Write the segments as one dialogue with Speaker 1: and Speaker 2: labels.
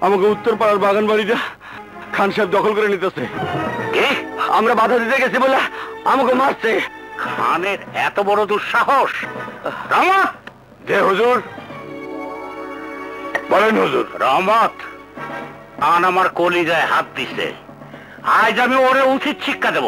Speaker 1: আমাকে উত্তর পাড়ার বাগান বাড়িটা খান সাহেব দখল করে নিতেছে। আমরা বাধা দিতে গেছি বলে আমাকে মারছে।
Speaker 2: খানের এত বড় দুঃসাহস।
Speaker 1: যে হুজুর? বলেন হুজুর।
Speaker 2: রহমত খান আমার কলিজায় হাত দিছে। আজ আমি ওরে উচিত শিক্ষা দেব।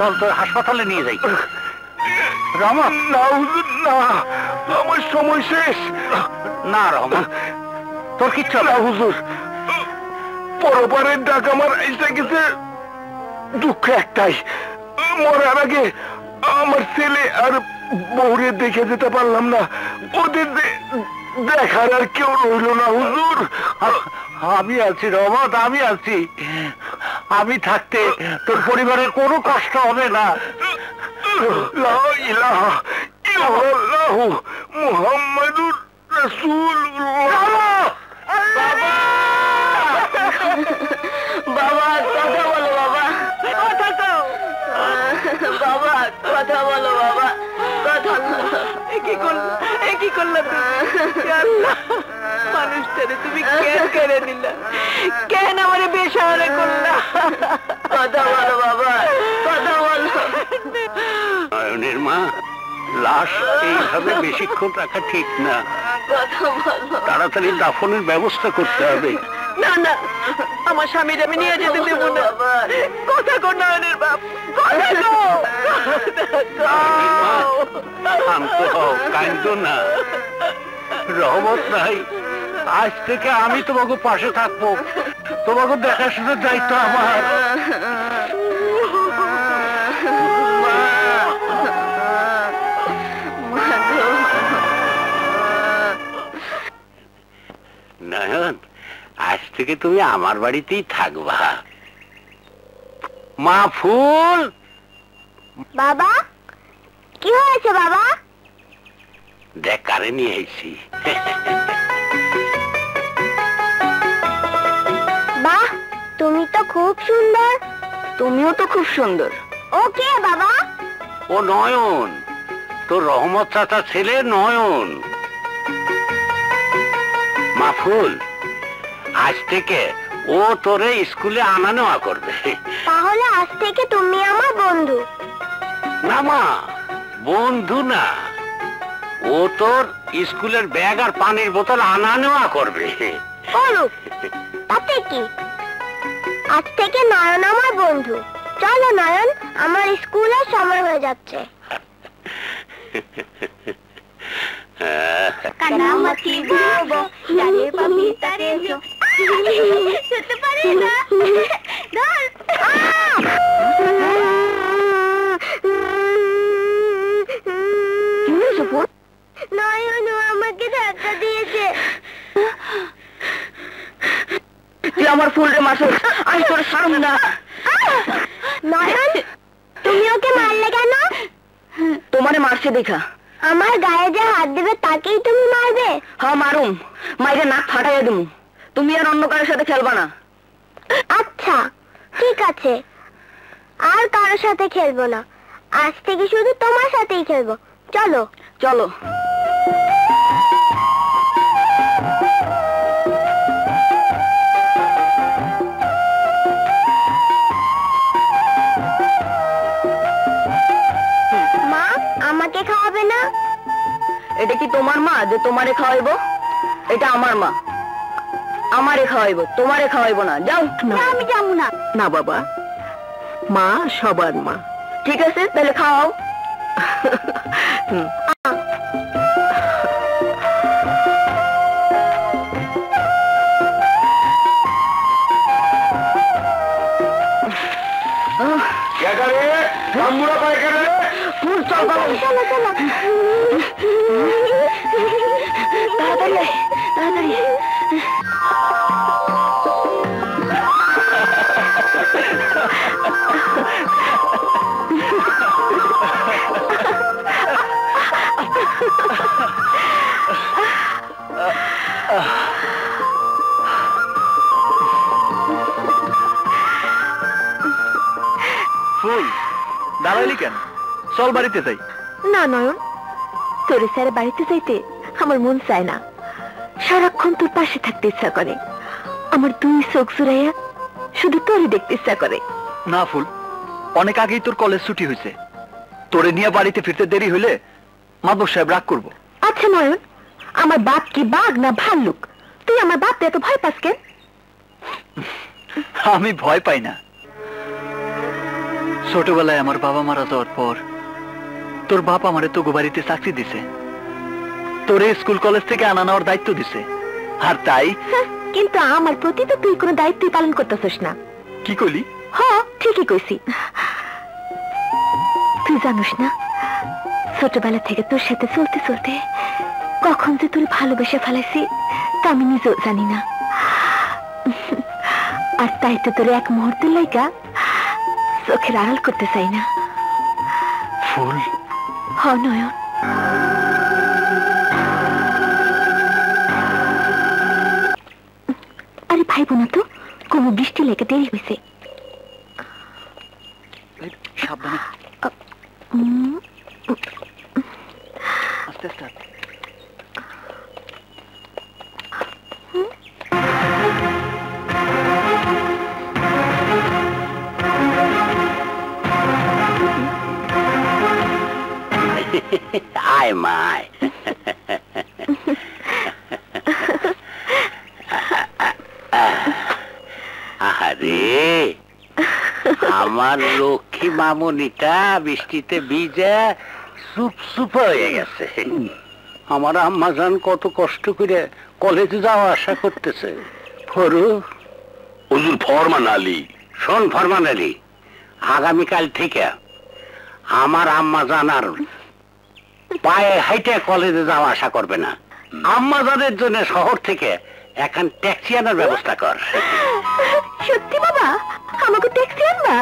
Speaker 2: চল তোর হাসপাতালে নিয়ে যাই। রহমত
Speaker 1: না না আমার সময় শেষ।
Speaker 2: না রহমত তোর কিচ্ছু
Speaker 1: না।
Speaker 2: না।
Speaker 1: হুজুর। পরপারের ডাক আমার এসে গেছে। দুঃখ একটাই মরার আগে আমার ছেলে আর বউরে দেখে যেতে পারলাম না। ওদের দেখার আর কেউ রইল না হুজুর।
Speaker 2: আমি আছি রহমত আমি আছি। আমি থাকতে তোর পরিবারের কোনো কষ্ট হবে না।
Speaker 1: লা ইলাহা ইল্লাল্লাহু মুহাম্মাদুর রাসূলুল্লাহ।
Speaker 3: বাবা! কথা বলো বাবা। কথা তো বাবা কথা বলো বাবা। কি করল কি করল তুমি। আল্লাহ মানুষটারে তুমি কেন কেড়ে নিলা? কেন আমারে বেসাহারা করলা? কথা বলো বাবা কথা বলো।
Speaker 2: নয়নের মা লাশ এইভাবে বেশিক্ষণ রাখা ঠিক না। তাড়াতাড়ি দাফনের ব্যবস্থা করতে হবে।
Speaker 3: না না আমার স্বামীর আমি নিয়ে যেতে দেবো না। কথা কর নয়নের বাপ।
Speaker 2: শান্ত না। রহমত নাই। আজ থেকে আমি তোমাকে পাশে থাকব। তোমাকে দেখাশোনার দায়িত্ব আমার। নয়ন আজ থেকে তুমি আমার বাড়িতেই থাকবা। মা ফুল!
Speaker 4: বাবা কি হয়েছে বাবা?
Speaker 2: দেখ কারে নিয়ে এসেছি
Speaker 4: বাহ তুমি তো খুব সুন্দর।
Speaker 3: তুমিও তো খুব সুন্দর।
Speaker 4: ও কে বাবা?
Speaker 2: ও নয়ন তোর রহমত চাচা ছেলে নয়ন। মাফুল আজ থেকে ও তোরে স্কুলে আনা নেওয়া করবে।
Speaker 4: তাহলে আজ থেকে তুমি আমার বন্ধু।
Speaker 2: না মা বন্ধু না। ও তোর স্কুলের ব্যাগ আর পানির বোতল আনা নেওয়া করবে।
Speaker 4: করুক তাতে কি? আজ থেকে নয়ন আমার বন্ধু। চলো নয়ন আমার স্কুলের সময় হয়ে যাচ্ছে। কানামাছি বলব জানে পাবি তারে জো। যেতে পারি না। ধর। নয়ন আমাকে ধাক্কা দিয়েছে।
Speaker 3: তুই আমার ফুল রে মাসুস আমি তোর সারম না।
Speaker 4: নয়ন তুমি ওকে মারলে কেন?
Speaker 3: তোমারে মারছে দেখা।
Speaker 4: আমার গায়ে যে হাত দেবে তাকেই তুমি মারবে?
Speaker 3: হ্যাঁ মারুম। মাইরে নাক ফাটাইয়া দিমু। তুমি আর অন্য কারোর সাথে খেলবা না।
Speaker 4: আচ্ছা ঠিক আছে। আর কারোর সাথে খেলব না। আজ থেকে শুধু তোমার সাথেই খেলব। চলো।
Speaker 3: চলো। এটা কি তোমার মা যে তোমারে খাওয়াইবো? এটা আমার মা।
Speaker 5: আমারে খাওয়াইবো তোমারে খাওয়াইবো না। যাও। আমি যাব না।
Speaker 3: না বাবা। মা সবার মা।
Speaker 5: ঠিক আছে তাহলে খাও
Speaker 1: এখানে গাম্বুরা পায়খানা
Speaker 5: চল বাবা
Speaker 6: চলো চলো
Speaker 5: তাড়াতাড়ি আয়,
Speaker 7: ফুল দাঁড়াইলি কেন? চল বাড়িতে যাই।
Speaker 3: না নয়ন। তোর স্যার বাড়িতে যাইতে আমার মন চায় না। সারাক্ষণ তোর পাশে থাকতে ইচ্ছা করে। আমার দুই চোখ জুড়াইয়া শুধু তোরই দেখতে ইচ্ছা করে।
Speaker 7: না ফুল। অনেক আগেই তোর কলেজ ছুটি হয়েছে। তোরে নিয়ে বাড়িতে ফিরতে দেরি হইলে মাদব সাহেব রাগ করব।
Speaker 3: আচ্ছা নয়ন আমার বাপ কি বাঘ না ভাল্লুক? তুই আমার বাপকে এত ভয় পাস কেন?
Speaker 7: আমি ভয় পাই না। ছোটবেলায় আমার বাবা মারা যাওয়ার পর তোর বাপ আমারে তোগো বাড়িতে চাকরি দিছে। তোরে স্কুল কলেজ থেকে আনা নেওয়ার দায়িত্ব দিছে। আর তাই
Speaker 3: হ্যাঁ, কিন্তু আমার প্রতি তো তুই কোনো দায়িত্বই পালন করতেছিস না।
Speaker 7: কি কইলি?
Speaker 3: হ ঠিকই কইছি। তুই জানিস না ছোটবেলা থেকে তোর সাথে চলতে চলতে কখন যে তোর ভালোবেসে ফেলাইছি তা আমি নিজেও জানি না। আর তাই তো তোর এক মুহূর্তের লাইকা চোখের আড়াল করতে চাই না।
Speaker 7: ফুল
Speaker 3: হ নয়ন। আরে ভাইবো না তো কোনো বৃষ্টি লেগে দেরি হয়েছে।
Speaker 7: সাবধানে।
Speaker 3: উম,
Speaker 7: আস্তে।
Speaker 2: আয় মায় আরে আমার লক্ষ্মী মামনিটা বৃষ্টিতে ভিজে সুপ সুপ হয়ে গেছে। আমার আম্মা জান কত কষ্ট করে কলেজে যাওয়া আশা করতেছে। ফরু।
Speaker 1: হুজুর ফরমান আলী।
Speaker 2: শোন ফরমান আলী। আগামীকাল থেকে আমার আম্মা জানার পায়ে হাইটে কলেজে যাওয়া আশা করবে না। আম্মা জানের জন্য শহর থেকে এখন ট্যাক্সি আনার ব্যবস্থা কর।
Speaker 3: সত্যি বাবা? আমাকে ট্যাক্সি আনবা?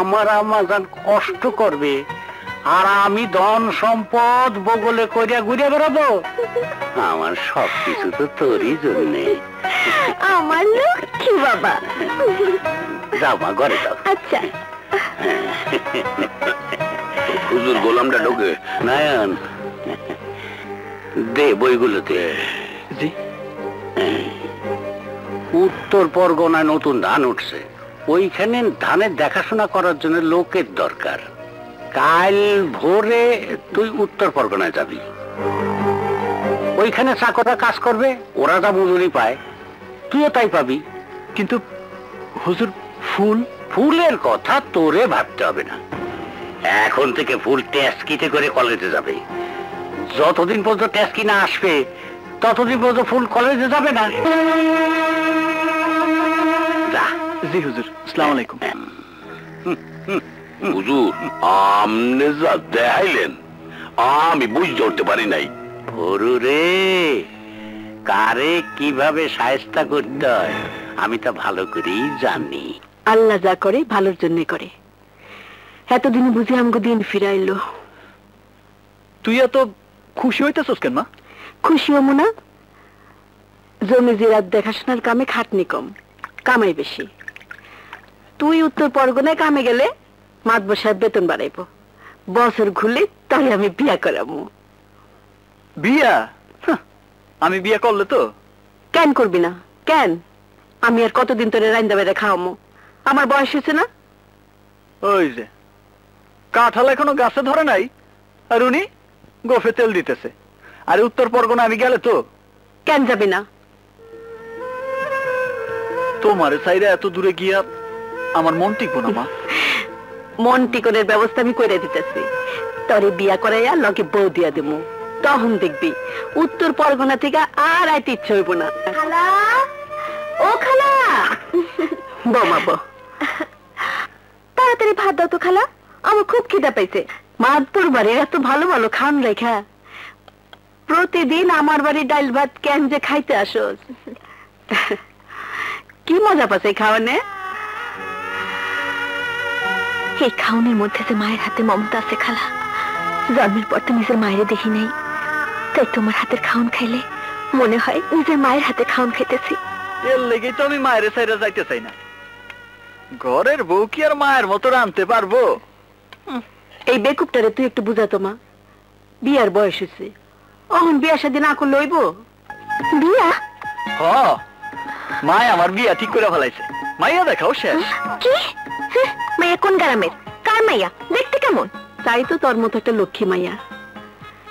Speaker 2: আমার আম্মা জান কষ্ট করবে আর আমি ধন সম্পদ বগলে করিয়া ঘুরে বেড়াবো। আমার সব কিছু তো তোরই জন্যে।
Speaker 3: আমার লক্ষ্মী বাবা।
Speaker 2: যাও মা ঘরে যাও।
Speaker 3: আচ্ছা।
Speaker 1: হুজুর গোলামটা ঢোকে।
Speaker 2: নায়ন দে বইগুলোতে।
Speaker 7: জি
Speaker 2: উত্তর পরগনায় নতুন ধান উঠছে। ওইখানে ধানের দেখাশোনা করার জন্য লোকের দরকার। কাল ভোরে তুই উত্তর পরগনায় যাবি। ওইখানে চাকররা কাজ করবে ওরা যা মজুরি পায় তুইও তাই পাবি।
Speaker 7: কিন্তু হুজুর ফুল?
Speaker 2: ফুলের কথা তোরে ভাবতে হবে না। এখন থেকে ফুল ট্যাস্কিতে করে কলেজে যাবে। যতদিন পর্যন্ত ট্যাস্কি না আসবে ততদিন পর্যন্ত ফুল কলেজে যাবে না।
Speaker 7: জি হুজুর। আসসালামু আলাইকুম।
Speaker 1: হুজুর আমনে যা দেখাইলেন আমি বুঝতে উঠতে পারি নাই।
Speaker 2: ভরু রে কারে কীভাবে সায়স্তা করতে হয় আমি তা ভালো করেই জানি।
Speaker 3: আল্লাহ যা করে ভালোর জন্য করে। এতদিন বুঝি আমাকে দিন ফিরাইলো।
Speaker 7: তুই এত খুশি হইতেছস কেন মা?
Speaker 3: খুশি হমু না। জমি জিরাত দেখাশোনার কামে খাটনি কম কামাই বেশি। তুই উত্তর পরগনায় কামে গেলে মাত বসায় বেতন বাড়াইব। বছর ঘুরলে তাই আমি বিয়া করাবো
Speaker 7: বিয়া? আমি বিয়া করলে তো।
Speaker 3: কেন করবি না? কেন? আমি আর কতদিন তোরে রাইন্দা বেড়ে খাওয়ামো। আমার বয়স হয়েছে না?
Speaker 7: ওই যে। কাঁঠাল এখনও গাছে ধরে নাই। আর উনি গোফে তেল দিতেছে। আর উত্তর পরগনা আমি গেলে তো
Speaker 3: কেন যাবি না?
Speaker 7: তোমার সাইডে এত দূরে গিয়া আমার মন টিকবো না মা।
Speaker 3: মন টিকনের ব্যবস্থা আমি করে দিতেছি। তরে বিয়া করাইয়া লগে বউ দিয়া দেবো। তখন দেখবি উত্তর পরগনা থেকে আর আইতে ইচ্ছে হইব না।
Speaker 6: খালা? ও খালা?
Speaker 3: বৌমা
Speaker 6: তাড়াতাড়ি ভাত দাও তো খালা। আমার খুব খিদা পাইছে
Speaker 3: মাদপুর বাড়ির এত ভালো ভালো খান রেখা। প্রতিদিন আমার বাড়ি ডাল ভাত কেন যে খাইতে আসোস কি মজা পাচ্ছে খাওয়ানে?
Speaker 6: এই খাওনের মধ্যে যে মায়ের হাতে মমতা আছে খালা জন্মের পর তো নিজের মায়ের দেখি নাই। তাই তোমার হাতের খাওন খাইলে মনে হয় নিজের মায়ের হাতে খাওন খাইতেছি।
Speaker 7: এর লেগে তো আমি মায়ের সাইডে যাইতে চাই না। ঘরের বউ কি আর মায়ের মতো রানতে পারব?
Speaker 3: এই বেকুবটারে তুই একটু বুঝাতো মা। বিয়ার বয়স হয়েছে অহন বিয়া সাথে না করলে হইব?
Speaker 6: বিয়া?
Speaker 7: হ। মায় আমার বিয়া ঠিক করে ফেলাইছে। মাইয়া দেখাও শেষ।
Speaker 6: কি? মাইয়া কোন গ্রামের? কার মাইয়া? দেখতে কেমন?
Speaker 3: তাই তো তোর মতো একটা লক্ষ্মী মাইয়া।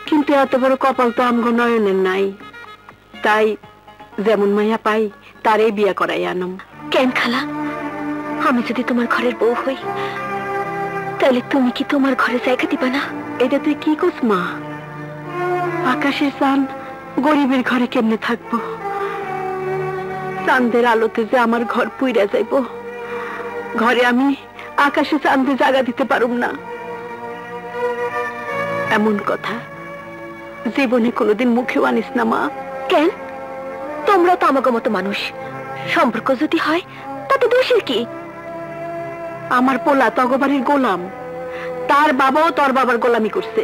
Speaker 3: কিন্তু এত বড় কপাল তো আমগো নয়নের নাই। তাই যেমন মাইয়া পাই তারে বিয়া করাই আনম।
Speaker 6: কেন খালা? আমি যদি তোমার ঘরের বউ হই তাহলে তুমি কি তোমার ঘরে জায়গা দিবা না?
Speaker 3: এটা তুই কি করস মা? আকাশের চান গরিবের ঘরে কেমনে থাকব? চাঁদের আলোতে যে আমার ঘর পুইরা যাইব? ঘরে আমি আকাশে চাঁদে জায়গা দিতে পারুম না। এমন কথা জীবনে কোনোদিন মুখেও আনিস না, মা।
Speaker 6: কেন? তোমরা তো আমাকে মতো মানুষ। সম্পর্ক যদি হয়, তাতে দোষের কি?
Speaker 3: আমার পোলা তগবাড়ির গোলাম। তার বাবাও তোর বাবার গোলামি করছে।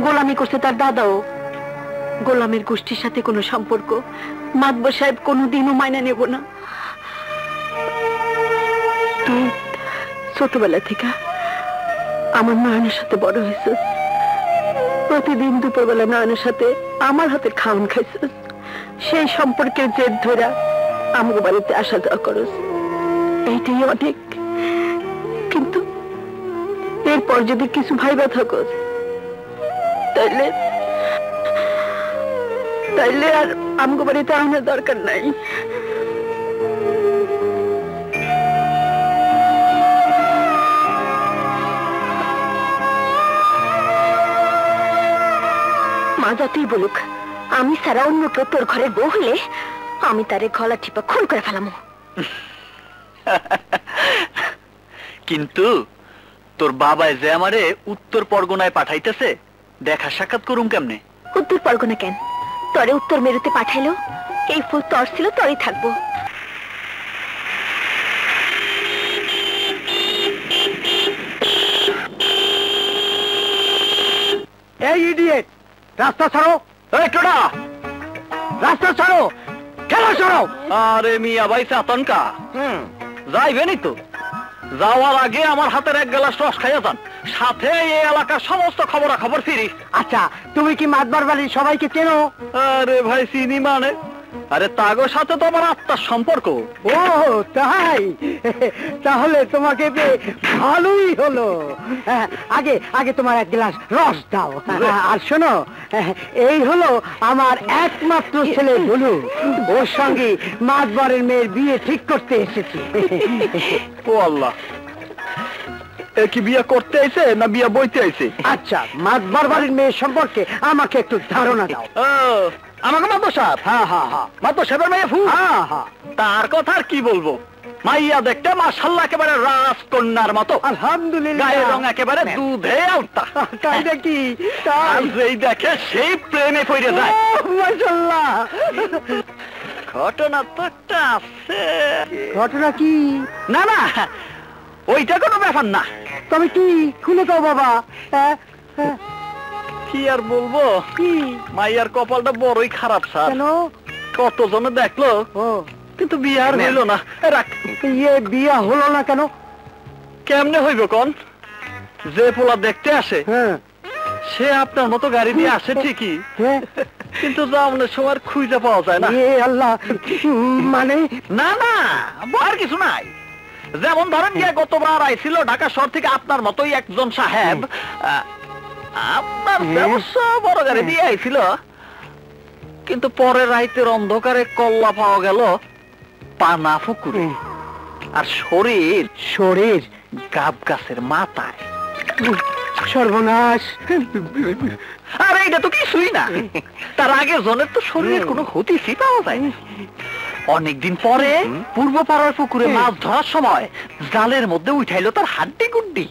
Speaker 3: গোলামি করছে তার দাদাও। গোলামের গোষ্ঠীর সাথে কোনো সম্পর্ক মাতব সাহেব কোনোদিনও মাইনা নেব না। তুই ছোটবেলা থেকে আমার নয়নের সাথে বড় হয়েছিস। প্রতিদিন দুপুরবেলা নয়নের সাথে আমার হাতে খাওয়ান খাইছিস। সেই সম্পর্কের জেদ ধরা আমাকে বাড়িতে আসা যাওয়া করস। এইটাই অনেক এরপর যদি কিছু ভাইবা থাকো, তাইলে তাইলে আর আমগো বাড়িতে আনার দরকার নাই।
Speaker 6: বলুক, আমি সারা অন্য কেউ তোর ঘরের বউ হলে আমি তারে গলা টিপা খুন করে ফেলামো।
Speaker 7: কিন্তু তোর বাবাই যে আমারে উত্তর পরগনায় পাঠাইতেছে দেখা সাক্ষাৎ করুম কেমনে?
Speaker 6: উত্তর পরগনা কেন? তরে উত্তর মেরুতে পাঠাইলো এই ফুল তর ছিল তরই থাকব।
Speaker 7: এই ইডিয়েট রাস্তা ছাড়ো! এই টোডা রাস্তা ছাড়ো! কেন ছাড়ো! আরে মিয়া ভাই আতঙ্কা যাইবেনই তো? যাওয়ার আগে আমার হাতের এক গ্লাস রস খাইয়া যান। সাথে এই এলাকার সমস্ত খবরা খবর ফিরি।
Speaker 8: আচ্ছা তুমি কি মাতবার বাড়ির সবাইকে চেনো?
Speaker 7: আরে ভাই চিনি মানে? আরে তাগোর সাথে তো আমার আত্মার সম্পর্ক।
Speaker 8: ও তাই? তাহলে তোমাকে ভালোই হলো। হ্যাঁ, আগে আগে তোমার এক গ্লাস রস দাও। আর শোনো এই হলো আমার একমাত্র ছেলে বলু ওর সঙ্গে মাতবারের মেয়ের বিয়ে ঠিক করতে এসেছি।
Speaker 7: ও আল্লাহ। কি বিয়ে করতে আইছে না বিয়ে বইতে আইছে?
Speaker 8: আচ্ছা মাতবার বাড়ির মেয়ের সম্পর্কে আমাকে একটু ধারণা দাও।
Speaker 7: ও, আমাকে মাতো সাহেব
Speaker 8: হ্যাঁ হ্যাঁ হ্যাঁ
Speaker 7: মাতো সাহেবের মেয়ে ফু
Speaker 8: হ্যাঁ হ্যাঁ
Speaker 7: তার কথা আর কি বলব? মাইয়া দেখতে মাশাল্লাহ একেবারে রাজকন্যার মতো।
Speaker 8: আলহামদুলিল্লাহ।
Speaker 7: গায়ের রং একেবারে দুধে আলতা।
Speaker 8: তাই নাকি? তাই।
Speaker 7: যেই দেখে সেই প্রেমে পড়ে যায়।
Speaker 8: মাশাল্লাহ।
Speaker 7: ঘটনা তো একটা আছে।
Speaker 8: ঘটনা কি?
Speaker 7: না না ওইটা কোনো ব্যাপার না।
Speaker 8: তবে কি? খুলে দাও বাবা। হ্যাঁ, হ্যাঁ,
Speaker 7: কি আর বলব? মাইয়ার কপালটা বড়ই খারাপ স্যার। কতজনে দেখল? কিন্তু বিয়ে আর হইল না।
Speaker 8: ইয়ে বিয়া হলো না কেন?
Speaker 7: কেমনে হইব কোন? যে পোলা দেখতে আসে
Speaker 8: হ্যাঁ।
Speaker 7: সে আপনার মতো গাড়ি দিয়ে আসে ঠিকই।
Speaker 8: হ্যাঁ।
Speaker 7: কিন্তু সময় খুঁজে পাওয়া যায় না।
Speaker 8: আল্লাহ মানে?
Speaker 7: না না আর কিছু নাই। যেমন ধরেন গিয়ে গতবার আইছিল ঢাকা শহর থেকে আপনার মতোই একজন সাহেব আপনার। অবশ্য বড় গাড়ি দিয়ে আইছিল। কিন্তু পরে রাইতের অন্ধকারে কল্লা পাওয়া গেল পানা
Speaker 8: হুম।
Speaker 7: আর শরীর
Speaker 8: শরীর?
Speaker 7: গাব গাছের মাথায়।
Speaker 8: সর্বনাশ।
Speaker 7: আর এইটা তো কিছুই না। তার আগে জনের তো শরীরের কোনো হতিসই পাওয়া যায় না। অনেকদিন পরে পূর্ব পাড়ার পুকুরে মাছ ধরার সময় জালের মধ্যে উঠাইলো তার হাড্ডি গুড্ডি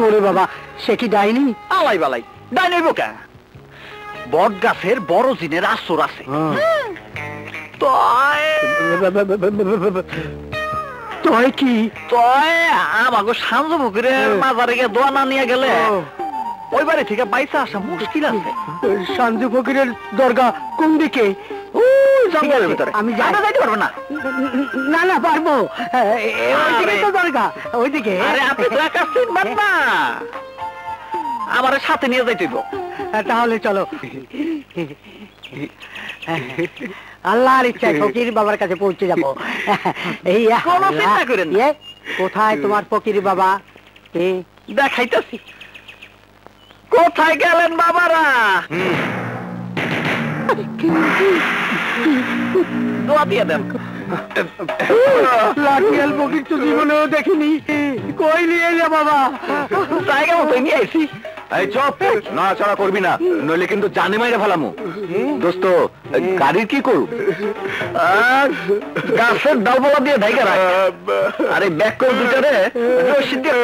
Speaker 8: ওরে বাবা সে কি ডাইনি?
Speaker 7: আলাই বালাই ডাই নেই বোকা বট গাছের বড় জিনের আসর আছে। তয়।
Speaker 8: কি?
Speaker 7: তয় আমাকে সাঞ্জ পুকুরে মাজারে গিয়ে দোয়া না নিয়ে গেলে ওই বাড়ি থেকে বাইসা আসা মুশকিল আছে।
Speaker 8: সাঞ্জু ফকিরের দরগা কোন দিকে?
Speaker 7: জঙ্গলের ভিতরে।
Speaker 8: আমি যাই।
Speaker 7: যাইতে পারব না।
Speaker 8: না না পারব। ওইদিকে তো দরগা ওইদিকে।
Speaker 7: আরে আপনি তো একা চিনবেন না। আমার সাথে নিয়ে যাইতে হইব।
Speaker 8: তাহলে চলো। আল্লাহর ইচ্ছায় ফকির বাবার কাছে পৌঁছে যাব। এই
Speaker 7: কোনো চিন্তা করেন না।
Speaker 8: ইয়ে, কোথায় তোমার ফকির বাবা?
Speaker 7: দেখাইতেছি। কোথায় গেলেন বাবারা? দোয়া দিয়ে দেন।
Speaker 8: লাঠিয়াল ফকির তো জীবনেও দেখিনি। কই নিয়ে এলে বাবা?
Speaker 7: জায়গা মতো নিয়ে আইছি।
Speaker 9: এই চপ নড়াচড়া করবি না। নইলে কিন্তু জানে মাইরে ফেলামু। দোস্ত গাড়ির কি করু?
Speaker 7: গাছের ডালপালা দিয়ে ঢাইকা রাখ। আরে ব্যাক করে দুটা রে। রশি দিয়ে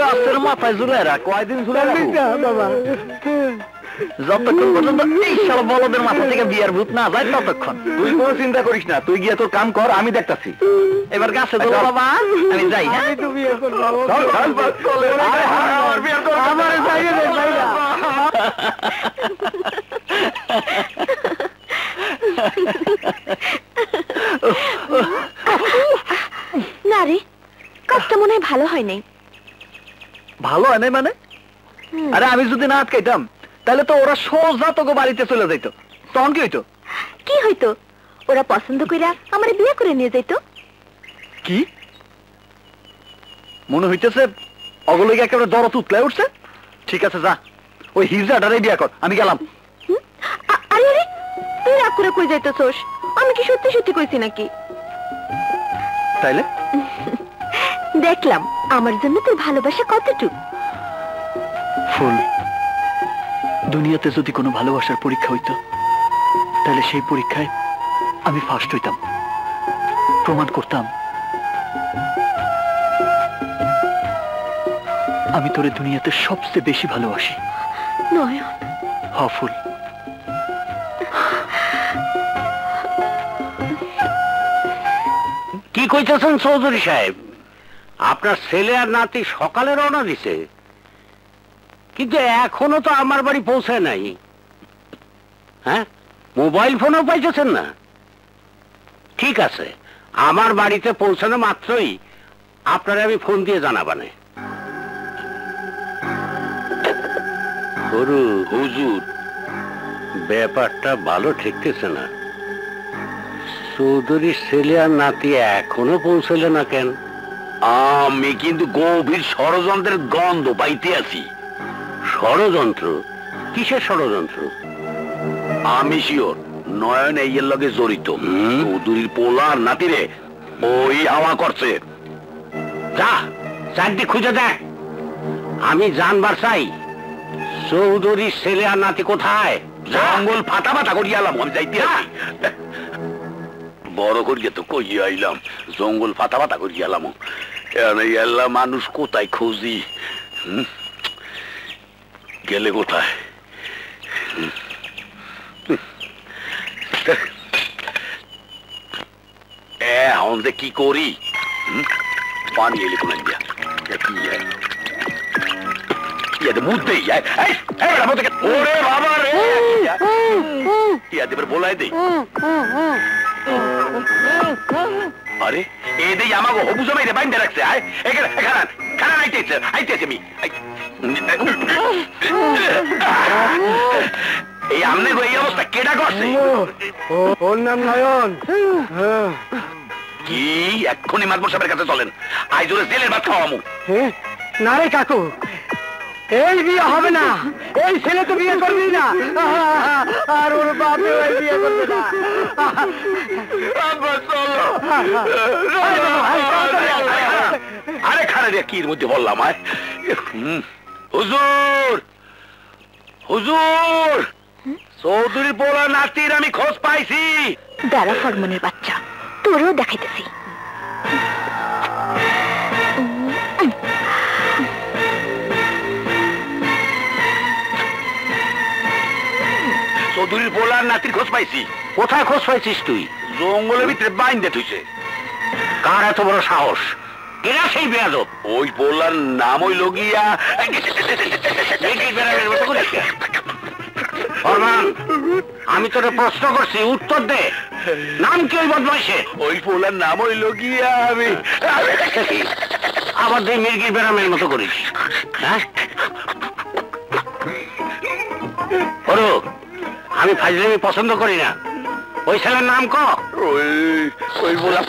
Speaker 7: গাছের মাথায় ঝুলাই রাখ। কয়দিন ঝুলাই
Speaker 8: বাবা।
Speaker 7: যতক্ষণ পর্যন্ত এই শাল বলদের মাথা থেকে বিয়ার ভূত না যায় ততক্ষণ।
Speaker 9: তুই কোনো চিন্তা করিস না তুই গিয়ে তোর কাম কর আমি দেখতাছি।
Speaker 7: এবার গাছে দোল বাবা আমি যাই হ্যাঁ?
Speaker 8: তো
Speaker 9: আমার
Speaker 8: দে, বাইরে।
Speaker 6: না রে কাজটা মনে হয় ভালো হয় নাই।
Speaker 7: ভালো হয় নাই মানে? আরে আমি যদি না আটকাইতাম তাহলে তো ওরা সোজা তোকে বাড়িতে চলে যাইত। তখন কি হইতো?
Speaker 6: কি হইতো? ওরা পছন্দ কইরা আমার বিয়ে করে নিয়ে যাইতো।
Speaker 7: কি? মনে হইতেছে অগলকে একেবারে দরদ উতলায় উঠছে। ঠিক আছে যা। ওই হিজড়াটারে বিয়া কর আমি গেলাম।
Speaker 6: আরে আরে তুই রাগ করে কই যাইতেছোস? আমি কি সত্যি সত্যি কইছি নাকি?
Speaker 7: তাইলে?
Speaker 6: দেখলাম আমার জন্য তোর ভালোবাসা কতটুকু।
Speaker 7: ফুল। দুনিয়াতে যদি কোনো ভালোবাসার পরীক্ষা হইতো তাহলে সেই পরীক্ষায় আমি ফার্স্ট হইতাম। প্রমাণ করতাম। আমি তোরে দুনিয়াতে সবচেয়ে বেশি ভালোবাসি।
Speaker 6: নয়ন
Speaker 7: হ
Speaker 2: কি কইতেছেন চৌধুরী সাহেব? আপনার ছেলে আর নাতি সকালে রওনা দিছে। কিন্তু এখনও তো আমার বাড়ি পৌঁছায় নাই। হ্যাঁ? মোবাইল ফোনও পাইতেছেন না? ঠিক আছে, আমার বাড়িতে পৌঁছানো মাত্রই আপনারা আমি ফোন দিয়ে জানাবানে। গরু, হুজুর, ব্যাপারটা ভালো ঠেকতেছে না। চৌধুরীর ছেলে আর নাতি এখনও পৌঁছলে না কেন?
Speaker 9: আমি কিন্তু গভীর ষড়যন্ত্রের গন্ধ পাইতে আছি
Speaker 2: ষড়যন্ত্র? কিসের ষড়যন্ত্র?
Speaker 9: আমি শিওর নয়ন এই লগে জড়িত। চৌধুরীর পোলা আর নাতিরে ওই হাওয়া করছে।
Speaker 2: যা চারদিক খুঁজে দেখ আমি জানবার চাই চৌধুরীর ছেলে আর নাতি কোথায়?
Speaker 9: জঙ্গল ফাটা ফাটা করিয়া এলাম আমি যাইতে বড় করিয়া তো কই আইলাম জঙ্গল ফাটা ফাটা করিয়া এলা মানুষ কোথায় খুঁজি? গেলে কোথায় এখন যে কি করি? পানি এলে কোন দিয়া মুদ্দে ওরে বাবা রে ইয়াতে বলাই দেই আরে এদেই আমাকে হবু জমাই রে বাইন্দে রাখছে আয় এখানে খারান খারান আইতেছে আইতেছে আই- এই আমনে গো এই অবস্থা কেডা করছে
Speaker 8: ওর নাম নয়ন হ্যাঁ।
Speaker 9: কি এক্ষুনি মাতবর সাহেবের কাছে চলেন আইজোরে জেলের ভাত খাওয়ামু?
Speaker 8: না রে কাকু এই বিয়ে হবে না। এই ছেলে তো বিয়ে করবি না। আর ওর বাপে ওই বিয়ে করবে না।
Speaker 9: আরে খানে রে কির মধ্যে বললাম। হুজুর হুজুর। চৌধুরী পোলা নাতির আমি খোঁজ পাইছি।
Speaker 10: দাঁড়া ফরমানের বাচ্চা। তোরও দেখাইতেছি।
Speaker 9: চৌধুরীর পোলার নাতির খোঁজ পাইছি।
Speaker 2: কোথায় খোঁজ পাইছিস তুই?
Speaker 9: জঙ্গলের ভিতরে বাইন্দে থুইছে।
Speaker 2: কার এত বড় সাহস? এরা সেই বেয়াদব।
Speaker 9: ওই পোলার নাম ওই লগিয়া
Speaker 2: আমি তোরে প্রশ্ন করছি উত্তর দে। নাম কি ওই বদমাইশের
Speaker 9: ওই পোলার নাম ওই লগিয়া আমি
Speaker 2: আবার তুই মির্গির বেরামের মতো করিস। হ্যাঁ? আমি ফাজলামি পছন্দ করি না। ওই ছেলের নাম ক?
Speaker 9: ওই ওই পোলা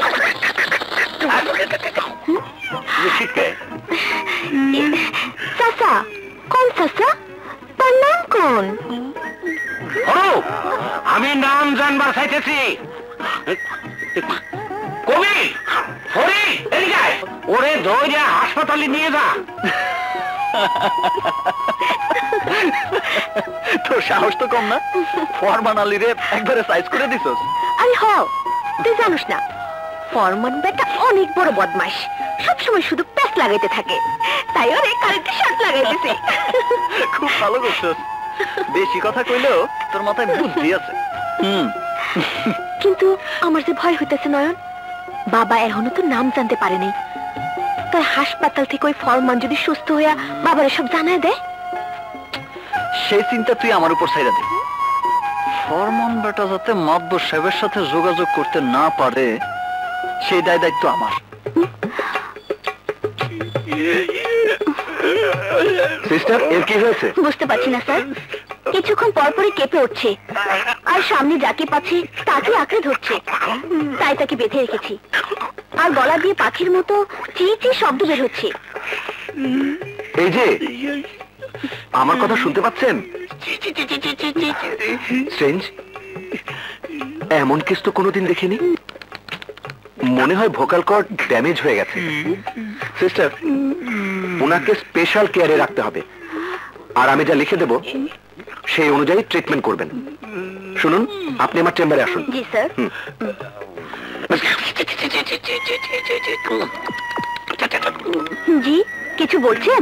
Speaker 10: চাচা কোন চাচা? তার নাম কোন?
Speaker 2: আমি নাম জানবার চাইতেছি। কবি হরি এদিকে ওরে ধৈর্য হাসপাতালে নিয়ে যা।
Speaker 7: তোর সাহস তো কম না। ফরমান আলী রে একবারে সাইজ করে দিছস।
Speaker 10: আরে হ তুই জানিস না ফরমান বেটা অনেক বড় বদমাস সবসময় শুধু প্যাচ লাগাইতে থাকে। তাই ওরে কারেন্টের শার্ট লাগাইতেছি।
Speaker 7: খুব ভালো করছস। বেশি কথা কইলেও তোর মাথায় বুদ্ধি আছে। হুম।
Speaker 10: কিন্তু আমার যে ভয় হইতেছে নয়ন বাবা এখনও তো নাম জানতে পারেনি তাই হাসপাতাল থেকে ওই ফরমান যদি সুস্থ হইয়া বাবারে সব জানায় দেয়?
Speaker 7: সেই চিন্তা তুই আমার উপর ছাইরা দে। ফরমান বেটা যাতে মাতবর সাহেবের সাথে যোগাযোগ করতে না পারে সেই দায় দায়িত্ব আমার। সিস্টার এর কি হয়েছে?
Speaker 10: বুঝতে পারছি না স্যার। কিছুক্ষণ পর পরই কেঁপে উঠছে। আর সামনে যাকে পাচ্ছে তাকে আঁকড়ে ধরছে। তাই তাকে বেঁধে রেখেছি। আর গলা দিয়ে পাখির মতো চি চি শব্দ বের হচ্ছে।
Speaker 7: এই যে আমার কথা শুনতে পাচ্ছেন? স্ট্রেঞ্জ এমন কেস তো কোনোদিন দেখিনি? মনে হয় ভোকাল কর্ড ড্যামেজ হয়ে গেছে। সিস্টার ওনাকে স্পেশাল কেয়ারে রাখতে হবে। আর আমি যা লিখে দেব সেই অনুযায়ী ট্রিটমেন্ট করবেন শুনুন আপনি আমার চেম্বারে আসুন
Speaker 10: জি স্যার জি কিছু বলছেন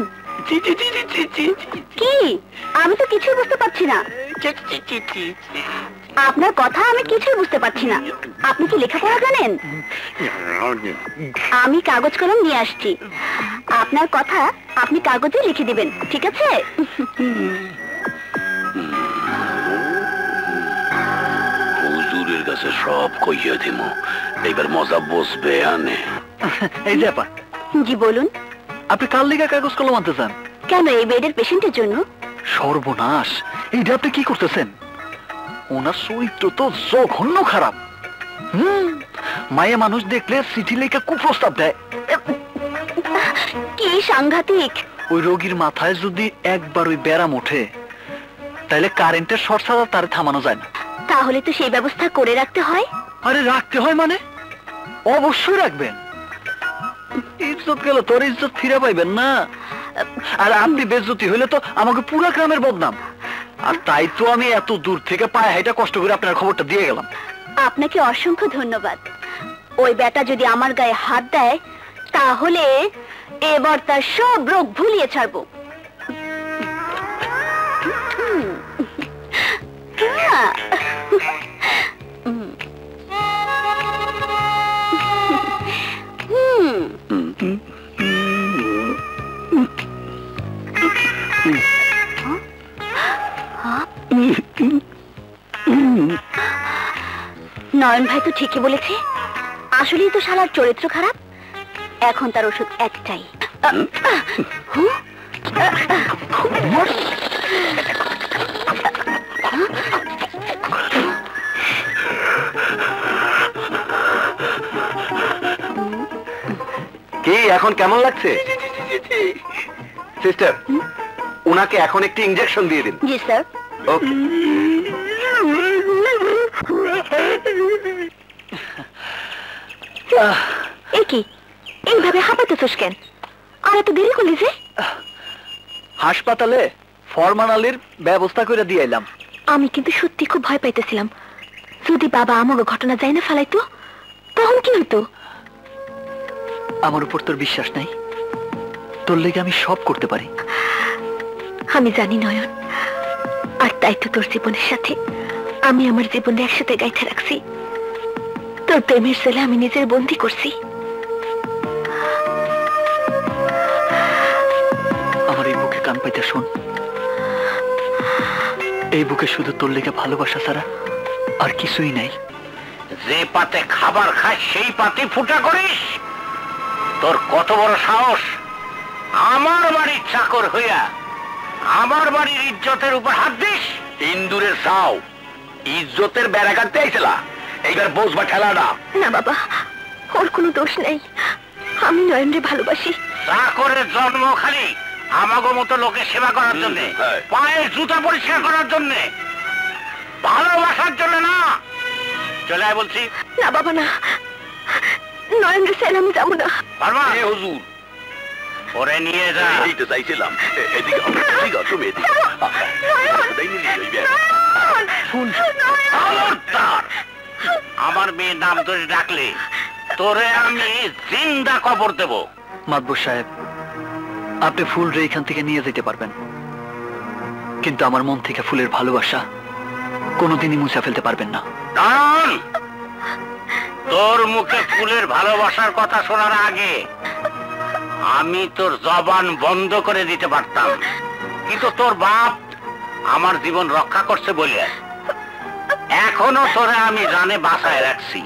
Speaker 10: কি আমি তো কিছুই বুঝতে পারছি না আপনার কথা আমি কিছুই বুঝতে পারছি না আপনি কি লেখাপড়া জানেন আমি কাগজ কলম নিয়ে আসছি আপনার কথা আপনি কাগজে লিখে দিবেন ঠিক আছে
Speaker 9: কাছে সব কইয়া দিমু। এইবার মজা বসবে আনে।
Speaker 7: এই যে আপা।
Speaker 10: জি বলুন।
Speaker 7: আপনি কাল লিগা কাগজ কলম আনতে চান?
Speaker 10: কেন এই বেডের পেশেন্টের জন্য?
Speaker 7: সর্বনাশ। এইটা আপনি কি করতেছেন? ওনার চরিত্র তো জঘন্য খারাপ। হুম মায়ে মানুষ দেখলে চিঠি লেখা কুপ্রস্তাব দেয়।
Speaker 10: কি সাংঘাতিক।
Speaker 7: ওই রোগীর মাথায় যদি একবার ওই ব্যারাম ওঠে তাহলে কারেন্টের শর্ট ছাড়া তার থামানো যায় না।
Speaker 10: তাহলে তো সেই ব্যবস্থা করে রাখতে হয়।
Speaker 7: আরে রাখতে হয় মানে? অবশ্যই রাখবেন। ইজ্জত গেল তোর ইজ্জত ফিরে পাইবেন না। আর আপনি বেজ্জতি হইলে তো আমাকে পুরা গ্রামের বদনাম। আর তাই তো আমি এত দূর থেকে পায়ে হাইটা কষ্ট করে আপনার খবরটা দিয়ে গেলাম।
Speaker 10: আপনাকে অসংখ্য ধন্যবাদ। ওই বেটা যদি আমার গায়ে হাত দেয় তাহলে এবার তার সব রোগ ভুলিয়ে ছাড়বো। নয়ন ভাই তো ঠিকই বলেছে। আসলেই তো শালার চরিত্র খারাপ। এখন তার ওষুধ একটাই। হুঁ?
Speaker 7: কি এখন কেমন লাগছে? সিস্টার
Speaker 1: উনাকে এখন একটি ইঞ্জেকশন দিয়ে দিন।
Speaker 6: জি স্যার।
Speaker 1: ওকে
Speaker 6: এ কি? এইভাবে হাঁপাতেছস কেন? আর এত দেরি করলি যে?
Speaker 7: হাসপাতালে ফরমান আলীর ব্যবস্থা করে দিয়ে এলাম।
Speaker 6: আমি কিন্তু সত্যি খুব ভয় পাইতেছিলাম। যদি বাবা আমাকে ঘটনা যায় না ফেলাইতো তখন কি হইতো?
Speaker 7: আমার উপর তোর বিশ্বাস নাই। তোর লেগে আমি সব করতে পারি।
Speaker 6: আমি জানি নয়ন আর তাই তো তোর জীবনের সাথে আমি আমার জীবনে একসাথে গাইতে রাখছি। তোর প্রেমের ছেলে আমি নিজের বন্দি করছি।
Speaker 7: পাইতে শোন। এই বুকে শুধু তোর লেগে ভালোবাসা ছাড়া আর কিছুই নাই।
Speaker 2: যে পাতে খাবার খাস সেই পাতে ফুটা করিস। তোর কত বড় সাহস? আমার বাড়ির চাকর হইয়া আমার বাড়ির ইজ্জতের উপর হাত দিস। ইন্দুরের সাও ইজ্জতের বেড়া কাটতে আইছিলা। এইবার বসবা ঠেলাটা
Speaker 6: না বাবা ওর কোনো দোষ নেই। আমি নয়নরে ভালোবাসি।
Speaker 2: চাকরের জন্ম খালি। আমাগো মতো লোকের সেবা করার জন্য পায়ের জুতা পরিষ্কার করার জন্য ভালোবাসার জন্য না। চলে আয় বলছি।
Speaker 6: না বাবা না। নয়নরে চাইলে আমি যাব না।
Speaker 2: পারবা? হুজুর। ওরে নিয়ে যা।
Speaker 1: এইটা চাইছিলাম এদিকে এদিকে তুমি এদিকে নিয়ে
Speaker 2: আমার মেয়ের নাম ধরে ডাকলে তোরে আমি জিন্দা কবর দেব।
Speaker 7: মাতবর সাহেব আপনি ফুল রে এখান থেকে নিয়ে যেতে পারবেন। কিন্তু আমার মন থেকে ফুলের ভালোবাসা কোনোদিনই মুছে ফেলতে পারবেন না।
Speaker 2: তোর মুখে ফুলের ভালোবাসার কথা শোনার আগে আমি তোর জবান বন্ধ করে দিতে পারতাম। কিন্তু তোর বাপ আমার জীবন রক্ষা করছে বলে এখনও তোরে আমি জানে বাসায় রাখছি।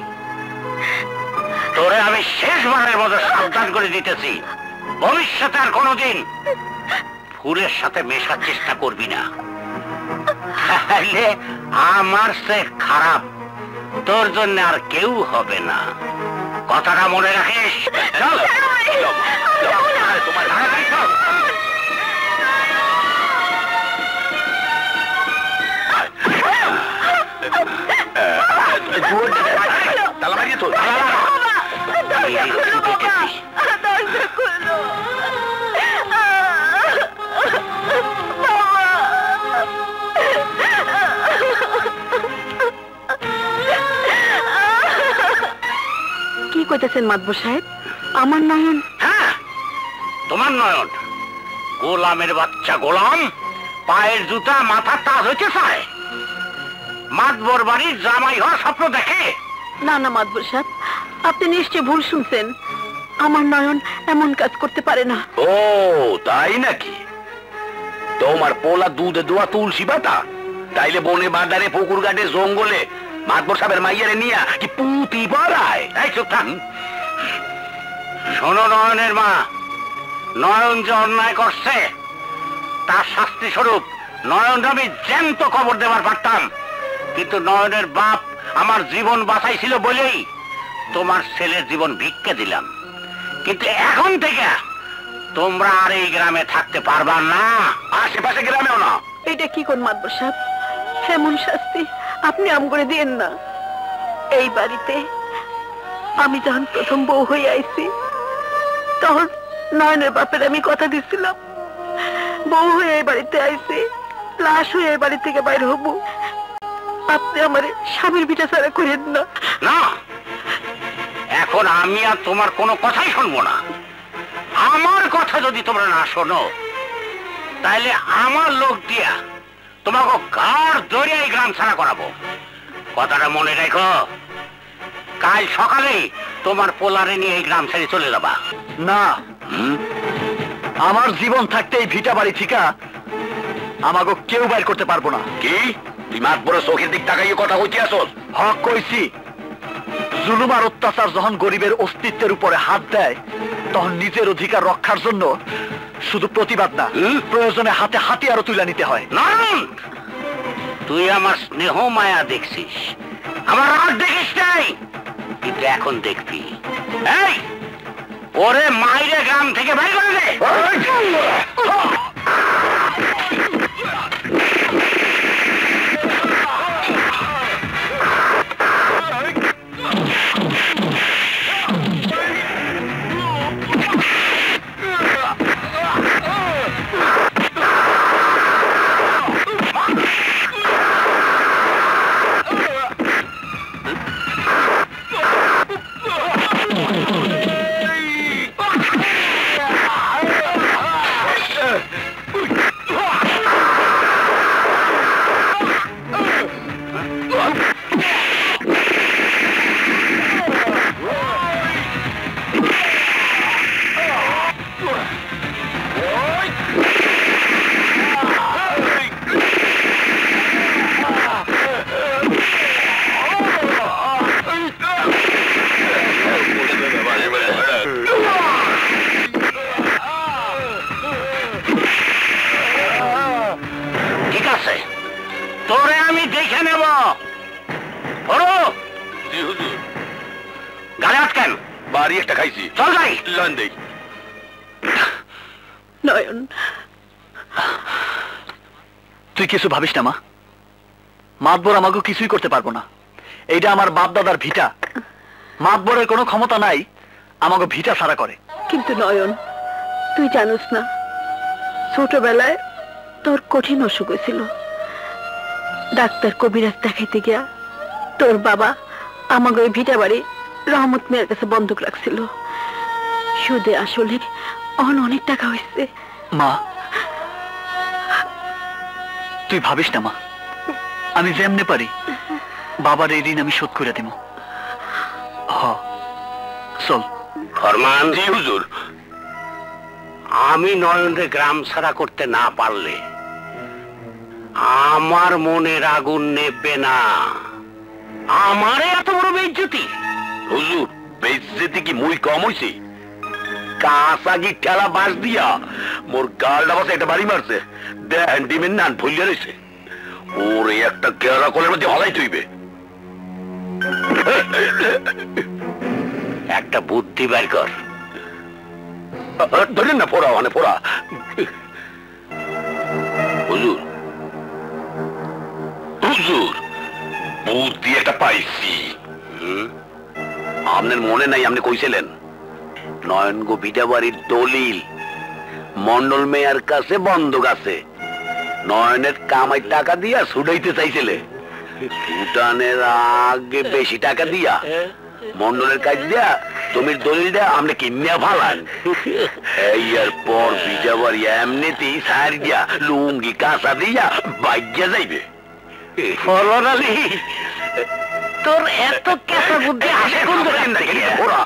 Speaker 2: তোরে আমি শেষবারের মতো সাবধান করে দিতেছি। ভবিষ্যতে আর কোনোদিন ফুলের সাথে মেশার চেষ্টা করবি না। আমার সে খারাপ। তোর জন্য আর কেউ হবে না। কথাটা মনে রাখিস? চল। তোমার
Speaker 1: তালা মারিয়ে তো
Speaker 3: কি কইতেছেন মাতবর সাহেব? আমার নয়ন।
Speaker 2: হ্যাঁ তোমার নয়ন। গোলামের বাচ্চা গোলাম পায়ের জুতা মাথার তাজ হইতে চায়। মাতবর বাড়ির জামাই হওয়ার স্বপ্ন দেখে।
Speaker 3: না না মাতবর সাহেব আপনি নিশ্চয় ভুল শুনছেন। আমার নয়ন এমন কাজ করতে পারে না।
Speaker 1: ও, তাই নাকি? তোমার পোলা দুধে দোয়া তুলসী পাতা? তাইলে বনে বাজারে পুকুর ঘাটে জঙ্গলে মাতবর সাহেবের মাইয়ারে নিয়া কি পুতি পাড়ায়
Speaker 2: এই থাক। শোনো নয়নের মা, নয়ন যে অন্যায় করছে, তার শাস্তি স্বরূপ নয়ন আমি জ্যান্ত কবর দেওয়ার পারতাম। কিন্তু নয়নের বাপ আমার জীবন বাঁচাইছিল বলেই তোমার ছেলের জীবন ভিক্ষে দিলাম। কিন্তু এখন থেকে তোমরা আর এই গ্রামে থাকতে পারবা না।
Speaker 1: আশেপাশে গ্রামেও না।
Speaker 3: এটা কি কোন মাতবর সাহেব এমন শাস্তি আপনি আম করে দিয়েন না। এই বাড়িতে আমি যখন প্রথম বউ হয়ে আইছি তখন নয়নের বাপের আমি কথা দিছিলাম। বউ হয়ে এই বাড়িতে আইছি লাশ হয়ে এই বাড়ি থেকে বাইরে হব। আপনি আমার স্বামীর বিটা ছাড়া করেন না।
Speaker 2: না এখন আমি আর তোমার কোনো কথাই শুনব না। আমার কথা যদি তোমরা না শোনো তাহলে আমার লোক দিয়া তোমাকে কার দরিয়ায় গ্রাম ছাড়া করাবো। কথাটা মনে রেখো কাল সকালে তোমার পোলারে নিয়ে এই গ্রাম ছেড়ে চলে যাবা।
Speaker 7: না? আমার জীবন থাকতে এই ভিটা বাড়ি ঠিকা আমাকে কেউ বাইর করতে পারব না।
Speaker 1: কি? তুই মাতবর চোখের দিক তাকাইয়ে কথা হইতে আসস?
Speaker 7: হক কইছি জুলুম আর অত্যাচার যখন গরিবের অস্তিত্বের উপরে হাত দেয় তখন নিজের অধিকার রক্ষার জন্য শুধু প্রতিবাদ না? প্রয়োজনে হাতে হাতিয়ারও তুলে নিতে হয়।
Speaker 2: তুই আমার স্নেহ মায়া দেখছিস। আমার রাগ দেখিস নাই? কিন্তু এখন দেখবি। এই ওরে মাইরে গ্রাম থেকে বাইর করে দে।
Speaker 11: কিছু ভাবিস না মা। মাতবর আমাকে কিছুই করতে পারব না। এইটা আমার বাপ দাদার ভিটা। মাতবরের কোনো ক্ষমতা নাই আমাকে ভিটা সারা করে।
Speaker 3: কিন্তু নয়ন তুই জানোস না ছোটবেলায় তোর কঠিন অসুখ হয়েছিল। ডাক্তার কবিরাজ দেখাইতে গিয়া তোর বাবা আমাকে ওই ভিটা বাড়ি রহমত মেয়ের কাছে বন্ধক রাখছিল। সুদে আসলে অন অনেক টাকা হয়েছে।
Speaker 11: মা তুই ভাবিস না মা। আমি যেমনে পারি বাবার এই ঋণ আমি শোধ করে দিব। হ চল।
Speaker 2: ফরমান।
Speaker 9: হুজুর।
Speaker 2: আমি নয়নরে গ্রাম ছাড়া করতে না পারলে আমার মনের আগুন নেবে না। আমারে এত বড় বেজ্জতি
Speaker 9: হুজুর বেজ্জতি কি মুই কম হইছে? কাঁচাগি ঠেলা বাস দিয়া মোর গালটা বাসে একটা বাড়ি মারছে। দেন ডিমের নান ভুলিয়া রয়েছে ওরে একটা কেরা কলের মধ্যে হলাই তুইবে
Speaker 2: একটা বুদ্ধি বের কর।
Speaker 9: ধরেন না ফোড়া মানে ফোড়া হুজুর। হুজুর, বুদ্ধি একটা পাইছি? আপনার মনে নাই, আপনি কইছিলেন। নয়ন গো বিদাবাড়ির দলিল। মন্ডল মেয়ার কাছে বন্ধক আছে নয়নের কামাই টাকা দিয়া ছুটাইতে চাইছিলে। ছুটানের আগে বেশি টাকা দিয়া। মন্ডলের কাজ দিয়া জমির দলিলটা আমরা কিনিয়া ফালান এই আর পর বিজাবার এমনিতেই সার দিয়া লুঙ্গি কাঁচা দিয়া বাইজা যাইবে।
Speaker 2: ফরমান আলী তোর এত কেঁচা বুদ্ধি আসে কোন দোকান থেকে
Speaker 9: ওরা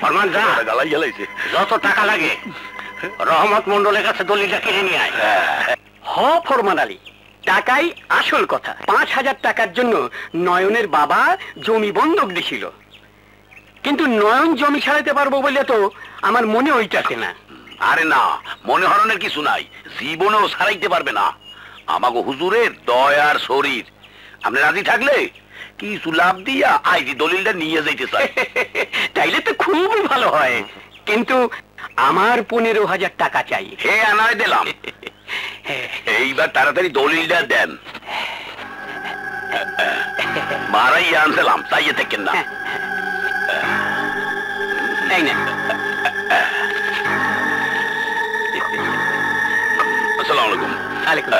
Speaker 2: ফরমান যা
Speaker 9: গালাই গেলাইছে
Speaker 2: যত টাকা লাগে রহমত মন্ডলের কাছে দলিলটা কিনে নিয়ে আয়।
Speaker 11: হ ফরমান আলী টাকাই আসল কথা। পাঁচ হাজার টাকার জন্য নয়নের বাবা জমি বন্ধক দিছিল। কিন্তু নয়ন জমি ছাড়াইতে পারব বলে তো আমার মনে হইতাছে না।
Speaker 9: আরে না মনে হরণের কিছু নাই। জীবনেও সারাইতে পারবে না। আমাগো হুজুরের দয়ার শরীর। আপনি রাজি থাকলে কিছু লাভ দিয়া আইজি দলিলটা নিয়ে যাইতে চাই
Speaker 11: তাইলে তো খুবই ভালো হয়। কিন্তু আমার পনেরো হাজার টাকা চাই।
Speaker 9: হে আনায় দিলাম। এইবার তাড়াতাড়ি দলিলটা দেন। মারাই আনছিলাম তাইয়ে থাকেন না।
Speaker 11: এই না
Speaker 9: আসসালামু আলাইকুম।
Speaker 11: আলাইকুম।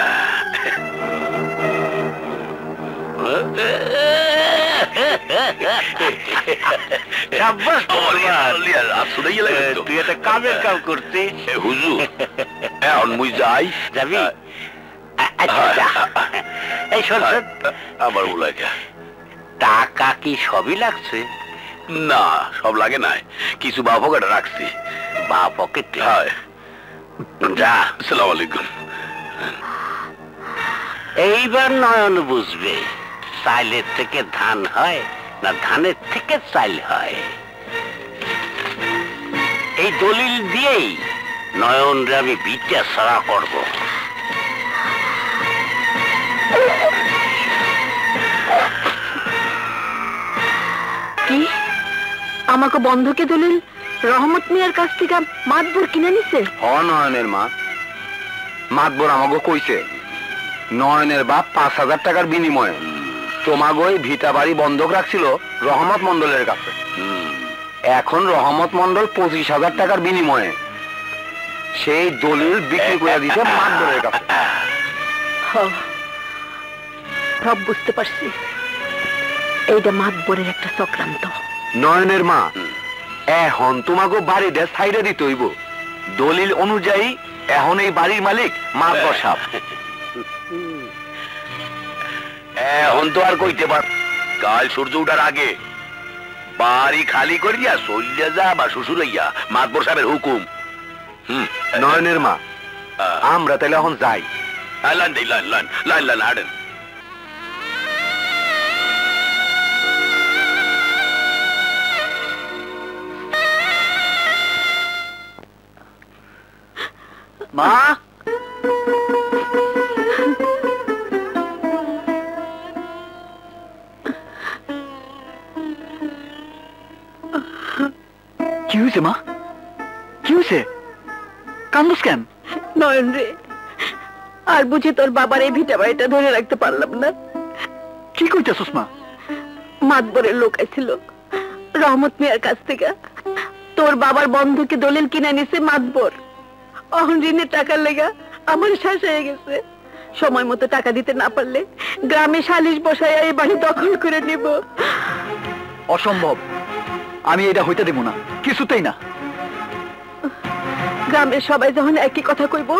Speaker 9: তুই
Speaker 2: একটা কামের কাম করতে।
Speaker 9: হুজুর এখন মুই যাই।
Speaker 2: যাবি? আচ্ছা এই শোন
Speaker 9: আবার
Speaker 2: টাকা কি সবই লাগছে?
Speaker 9: না সব লাগে নাই। কিছু বা পকেটে রাখছি।
Speaker 2: বা পকেটে
Speaker 9: হয়।
Speaker 2: যা
Speaker 9: আসসালামু আলাইকুম।
Speaker 2: এইবার নয়ন বুঝবে। চাইলের থেকে ধান হয় না ধানের থেকে চাইল হয়। এই দলিল দিয়েই নয়নরে আমি বিদ্যা সারা করব।
Speaker 3: কি? আমাকে বন্ধকে দলিল? রহমত মিয়ার কাছ থেকে মাতবর কিনে নিছে?
Speaker 9: অনয়নের মা। মাতবর আমাকে কইছে নয়নের বাপ পাঁচ হাজার টাকার বিনিময়ে তোমাগো এই ভিটা বাড়ি বন্ধক রাখছিল রহমত মন্ডলের কাছে। এখন রহমত মন্ডল পঁচিশ হাজার টাকার বিনিময়ে সেই দলিল বিক্রি করে দিতে মাতবরের কাছে।
Speaker 3: সব বুঝতে পারছি। এইটা মাতবরের একটা চক্রান্ত।
Speaker 9: নয়নের মা এখন তোমাকে বাড়িটা সাইডে দিতে হইব। দলিল অনুযায়ী এখন এই বাড়ির মালিক মাতবর সাহেব। এখন তো আর কইতে পার কাল সূর্য উঠার আগে বাড়ি খালি করিয়া চলিয়া যা বা শ্বশুর হইয়া মাতবর সাহেবের হুকুম। হুম। নয়নের মা আমরা তাহলে এখন যাই। লান দেই লান লান লান লান হাডেন
Speaker 11: মা?
Speaker 7: কি হয়েছে মা কি হয়েছে কান্দুস কেন?
Speaker 3: নয়ন রে আর বুঝি তোর বাবার এই ভিটা বাড়িটা ধরে রাখতে পারলাম না।
Speaker 7: কি কইতেছস মা?
Speaker 3: মাতবরের লোক আইছিল। রহমত মিয়ার কাছ থেকে তোর বাবার বন্ধুকে দলিল কিনে নিছে মাতবর। অহন ঋণের টাকার লেগা আমার শেষ হয়ে গেছে। সময় মতো টাকা দিতে না পারলে গ্রামে সালিশ বসায় এই বাড়ি দখল করে নিব।
Speaker 7: অসম্ভব। আমি এটা হইতে দেব না। কিছুতেই না।
Speaker 3: গ্রামের সবাই যখন একই কথা কইব,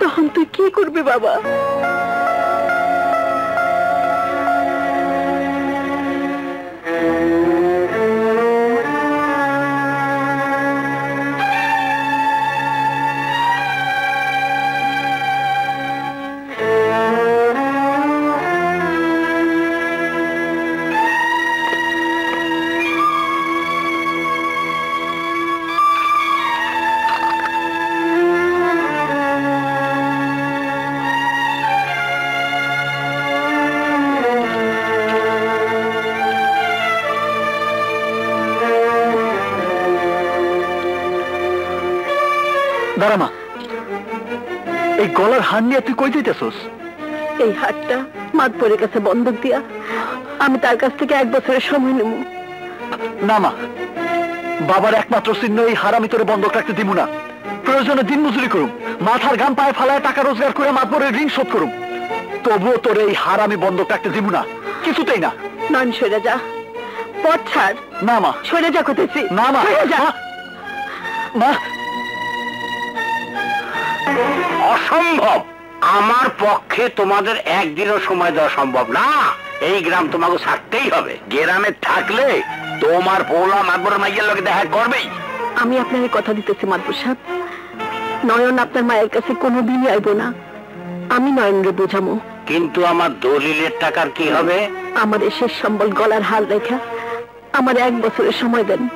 Speaker 3: তখন তুই কি করবি বাবা?
Speaker 7: এই গলার নিয়ে তুই কই দিতেছস
Speaker 3: এই হাটটা মাতবরের কাছে বন্ধক দিয়া আমি তার কাছ থেকে এক বছরের সময় নেব।
Speaker 7: না মা বাবার একমাত্র চিহ্ন এই হারামি তোরে বন্ধক রাখতে দিব না। প্রয়োজনে দিন মজুরি করুম মাথার গাম পায়ে ফালায় টাকা রোজগার করে মাতবরের ঋণ শোধ করুম। তবুও তোর এই হারামি বন্ধক রাখতে দিব না কিছুতেই না।
Speaker 3: নন সরে যা পথ ছাড়।
Speaker 7: না মা।
Speaker 3: সরে যা
Speaker 7: না মা, মা।
Speaker 2: অসম্ভব। আমার পক্ষে তোমাদের একদিনও সময় দেওয়া সম্ভব না। এই গ্রাম তোমাকে ছাড়তেই হবে। গ্রামে থাকলে তোমার পোলা মাতবর মাইয়ের লোকে দেখা করবেই।
Speaker 3: আমি আপনার কথা দিতেছি মাতবর সাহেব। নয়ন আপনার মায়ের কাছে কোনোদিনই আইব না। আমি নয়নরে বোঝামো
Speaker 2: কিন্তু আমার দলিলের টাকার কি হবে?
Speaker 3: আমাদের শেষ সম্বল গলার হাল রেখা। আমার এক বছরের সময় দেন।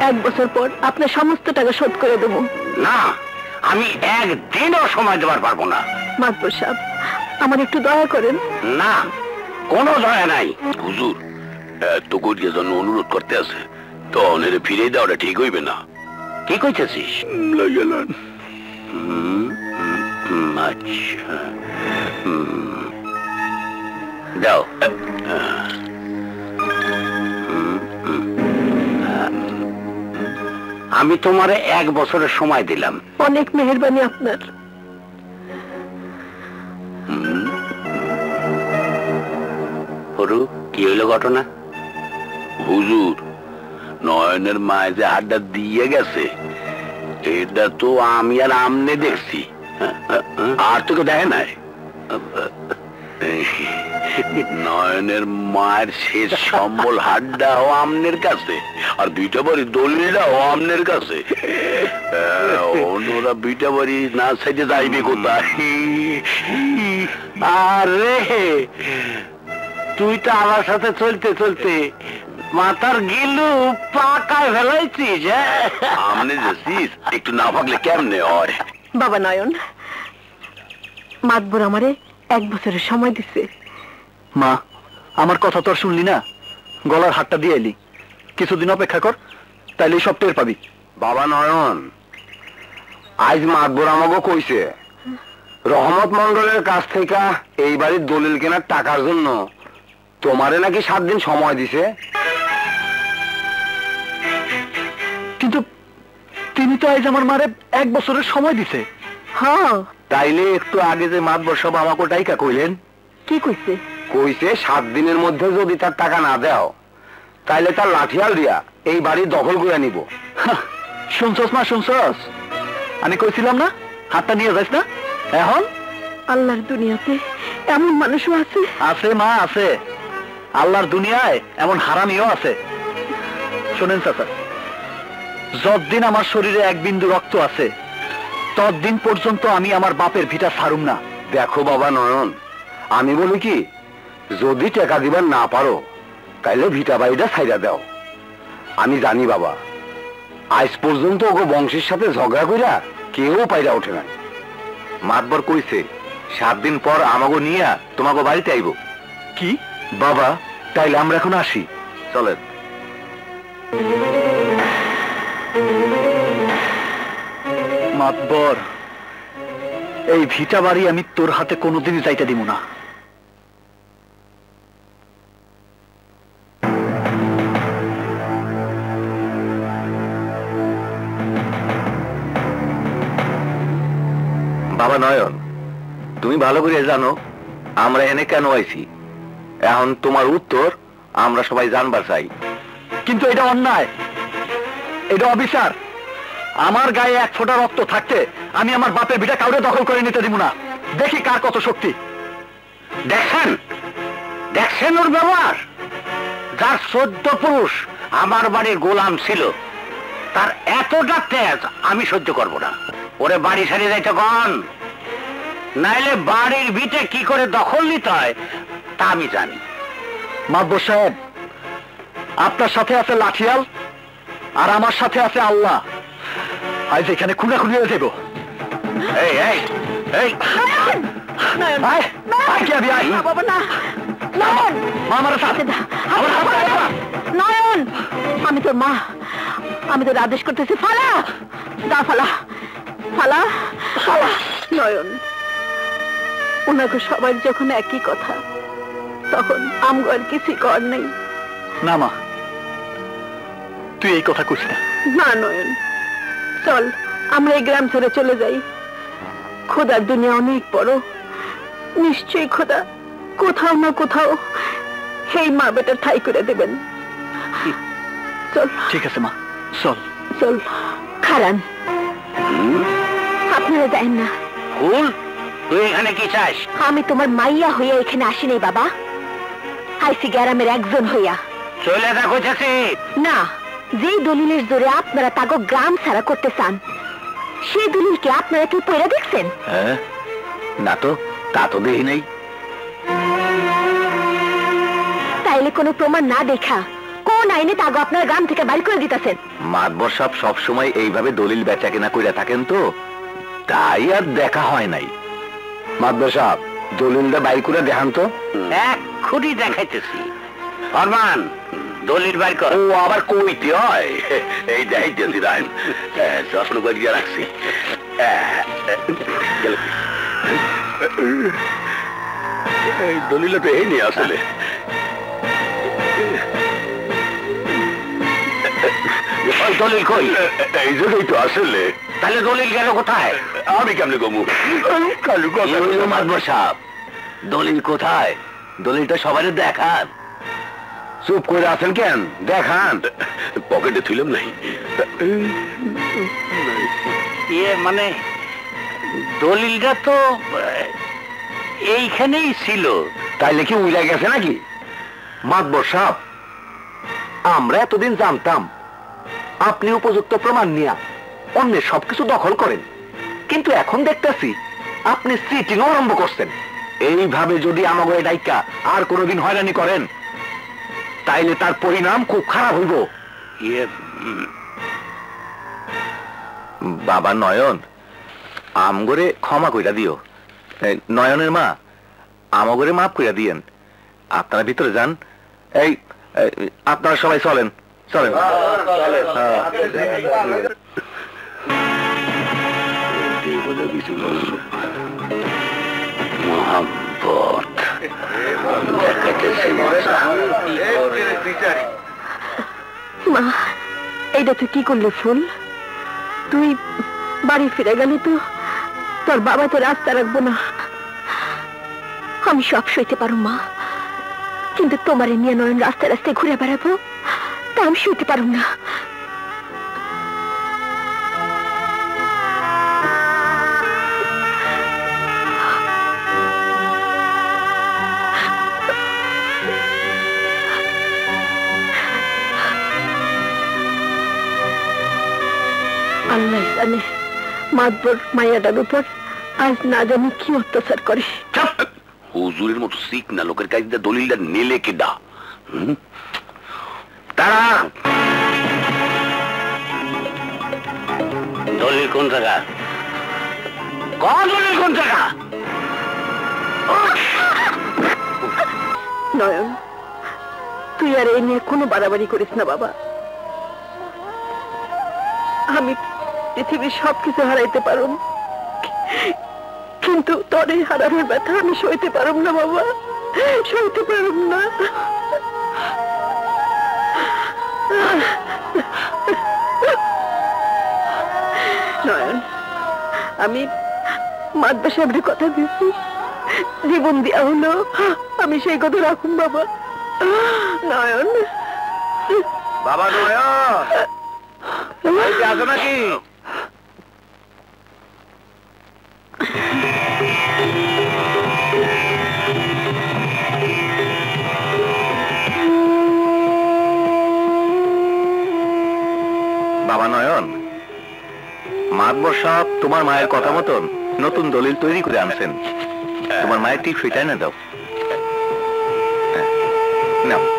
Speaker 3: এক বছর পর আপনার সমস্ত টাকা শোধ করে দেবো।
Speaker 2: না আমি একদিনও সময় দেওয়ার পারব না।
Speaker 3: মাতবর সাহেব আমার একটু দয়া করেন।
Speaker 2: না কোনো দয়া নাই।
Speaker 9: হুজুর এত করিয়া যেন অনুরোধ করতে আছে। তো অনেরে ফিরে দেওয়াটা ঠিক হইবে না।
Speaker 2: কি কইতেছিস?
Speaker 9: গেলেন।
Speaker 2: হুম, হুম, আচ্ছা। দাও। আমি তোমারে এক বছরের সময় দিলাম।
Speaker 3: অনেক মেহরবানি আপনার।
Speaker 2: হরু কি হইল ঘটনা?
Speaker 9: হুজুর নয়নের মায় যে হাড্ডা দিয়ে গেছে এটা তো আমি আর আমনে দেখছি। আর তোকে দেখে নাই? নয়নের মায়ের শেষ সম্বল হাড্ডাও আমনের কাছে আর দুইটা বাড়ি দলিলটাও আমনের কাছে। অন্যরা দুইটা বাড়ি না সাইডে যাইবে কোথায়?
Speaker 2: আরে তুই তো আমার সাথে চলতে চলতে মাথার গিলু পাকায় ফেলাইছিস হ্যাঁ?
Speaker 9: আমনে যাচ্ছিস? একটু না ভাগলে কেমনে হয়?
Speaker 3: বাবা নয়ন মাতবর আমারে এক বছরের সময় দিছে।
Speaker 7: মা আমার কথা তো আর শুনলি না? গলার হাতটা দিয়ে এলি। কিছুদিন অপেক্ষা কর তাইলে সব টের পাবি।
Speaker 9: বাবা নয়ন আজ মাতবর আমাকে কইছে রহমত মন্ডলের কাছ থেকে এই বাড়ির দলিল কেনার টাকার জন্য তোমারে নাকি সাত দিন সময় দিছে।
Speaker 7: কিন্তু তিনি তো আজ আমার মারে এক বছরের সময় দিছে।
Speaker 3: হ্যাঁ
Speaker 9: তাইলে একটু আগে যে মাতবর সব আমাকে টাইকা কইলেন?
Speaker 3: কি কইছে?
Speaker 9: কইছে সাত দিনের মধ্যে যদি তার টাকা না দাও তাইলে তার লাঠিয়াল দিয়া এই বাড়ি দখল করে নিব।
Speaker 7: শুনছস মা শুনছস? আমি কইছিলাম না হাতটা নিয়ে যাইস না। এখন?
Speaker 3: আল্লাহর দুনিয়াতে এমন মানুষও আছে।
Speaker 7: আছে মা আছে। আল্লাহর দুনিয়ায় এমন হারামিও আছে। শোনেন চাচা যতদিন আমার শরীরে এক বিন্দু রক্ত আছে ততদিন পর্যন্ত আমি আমার বাপের ভিটা ছাড়ুম না।
Speaker 9: দেখো বাবা নয়ন আমি বলি কি যদি টাকা দিবার না পারো তাইলে ভিটা বাড়িটা ছাইরা দাও। আমি জানি বাবা আজ পর্যন্ত ওকে বংশের সাথে ঝগড়া কইরা কেউ পাইরা ওঠে না মাতবর কইছে সাত দিন পর আমাকে নিয়া তোমাকে বাড়িতে আইব।
Speaker 7: কি?
Speaker 9: বাবা তাইলে আমরা এখন আসি। চলেন।
Speaker 7: মাতবর এই ভিটা বাড়ি আমি তোর হাতে কোনোদিনই যাইতে দিব না।
Speaker 9: বাবা নয়ন তুমি ভালো করে জানো আমরা এনে কেন আইছি? এখন তোমার উত্তর আমরা সবাই জানবার চাই।
Speaker 7: কিন্তু এটা অন্যায় এটা অবিচার। আমার গায়ে এক ফোঁটা রক্ত থাকতে আমি আমার বাপের বিটা কাউরে দখল করে নিতে দিব না। দেখি কার কত শক্তি।
Speaker 2: দেখেন দেখছেন ওর ব্যবহার। যার চোদ্দ পুরুষ আমার বাড়ির গোলাম ছিল, তার এতটা তেজ আমি সহ্য করব না। ওরে বাড়ি সারিয়ে যাইতে কন। নাইলে বাড়ির ভিটে কি করে দখল নিতে হয়, তা আমি জানি।
Speaker 7: মাতবর সাহেব, আপনার সাথে আছে লাঠিয়াল আর আমার সাথে আছে আল্লাহ। আজ এখানে খুনে খুনে যাব
Speaker 2: এই এই এই।
Speaker 7: আয়, আয় কি আবি, আয়।
Speaker 3: বাবা না। নয়ন!
Speaker 7: মা, আমার সাথে। দা। আমার হাত
Speaker 3: নয়ন! আমি তোর মা। আমি তোর আদেশ করতেছি। ফালা! দা ফালা। ফালা ফালা। নয়ন ওনাকে সবার যখন একই কথা তখন আমগো আর কিছু কর নেই।
Speaker 7: না মা। তুই এই কথা না।
Speaker 3: না নয়ন। চল আমরা এই গ্রাম ছেড়ে চলে যাই। খোদার দুনিয়া অনেক বড়। নিশ্চয়ই খোদা কোথাও না কোথাও সেই মা বেটার ঠাই করে দেবেন। চল।
Speaker 7: ঠিক আছে মা চল।
Speaker 3: চল। খারান আপনারা দেন না।
Speaker 2: কুল তুই এখানে কি চাস?
Speaker 6: আমি তোমার মাইয়া হইয়া এখানে আসিনি বাবা। আইসি গ্যারামের একজন হইয়া।
Speaker 2: চলে
Speaker 6: না। যেই দলিলের জোরে আপনারা তাগো গ্রাম ছাড়া করতে চান সেই দলিলকে আপনারা কি পড়ে দেখছেন?
Speaker 9: হ্যাঁ না তো তা তো দেখি নাই।
Speaker 6: তাইলে কোনো প্রমাণ না দেখা কোন আইনে তাগো আপনার গ্রাম থেকে বাইর করে দিতেছেন?
Speaker 9: মাতবর সাহেব সবসময় এইভাবে দলিল বেচা কেনা কইরা থাকেন তো তাই আর দেখা হয় নাই। মাতবর সাহেব দলিলটা বাই করে দেখান তো।
Speaker 2: এক খুঁটি দেখাইতেছি। ফরমান! দলিল বাই কর।
Speaker 9: ও আবার কইতে হয়। এই দেখাইতেছি রায়ন চশমা করিয়া রাখছি। গেল। কি? এই দলিলটা তো এই নিয়ে আসলে।
Speaker 2: দলিল কই?
Speaker 9: এই জন্যই তো আসলে।
Speaker 2: তাহলে দলিল গেল কোথায়?
Speaker 9: আমি কেমনে কমু? কালু মাতবর সাহেব দলিল কোথায়? দলিলটা সবাই দেখান। চুপ করে আছেন কেন? দেখান। পকেটে থুইলাম নাই।
Speaker 2: ইয়ে মানে দলিলটা তো এইখানেই ছিল।
Speaker 9: তাইলে কি উইলা গেছে নাকি? মাতবর সাহেব আমরা এতদিন জানতাম আপনি উপযুক্ত প্রমাণ নিয়া অন্যের সবকিছু দখল করেন। কিন্তু এখন দেখতেছি আপনি সিটিং আরম্ভ করছেন। এইভাবে যদি আমাকে ডাইকা আর কোনোদিন হয়রানি করেন তাইলে তার পরিণাম খুব খারাপ হইব
Speaker 2: ইয়ে
Speaker 9: বাবা নয়ন আমগরে ক্ষমা কইরা দিও নয়নের মা আমগরে মাফ কইরা দিয়েন আপনারা ভিতরে যান এই আপনারা সবাই চলেন চলেন
Speaker 2: মজা।
Speaker 3: মা, এইটা তুই কি করলি ফুল? তুই বাড়ি ফিরে গেলি তো? তোর বাবা তো রাস্তা রাখব না।
Speaker 6: আমি সব সইতে পারো মা। কিন্তু তোমার নিয়ে নয়ন রাস্তায় রাস্তায় ঘুরে বেড়াবো, তা আমি সইতে পারুম না।
Speaker 3: আল্লাহ জানে মাতবর মায়াটার উপর আজ না জানি কি অত্যাচার করে।
Speaker 9: হুজুরের মতো শিখ না লোকের কাছে দলিলটা নিলে হুম? তারা
Speaker 2: দলিল কোন জায়গা? কোন দলিল কোন জায়গা?
Speaker 3: নয়ন তুই আর এই নিয়ে কোনো বাড়াবাড়ি করিস না বাবা। আমি পৃথিবীর সবকিছু হারাইতে পারুম। কিন্তু তরে হারানোর ব্যথা আমি সইতে পারুম না, বাবা। সইতে পারুম না। নয়ন, আমি মাদ্রা সাহেবের কথা দিচ্ছি জীবন দেওয়া হলো, আমি সেই কথা রাখুন বাবা। নয়ন।
Speaker 12: বাবা নয়ন! আছো নাকি? বাবা নয়ন মাতবর সাহেব তোমার মায়ের কথা মতন নতুন দলিল তৈরি করে আনছেন। তোমার মায়ের ঠিক সেটাই না দাও। হ্যাঁ, নাও।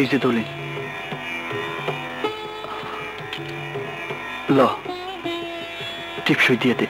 Speaker 7: এই যে দলিল ল। টিপসই দিয়ে দে।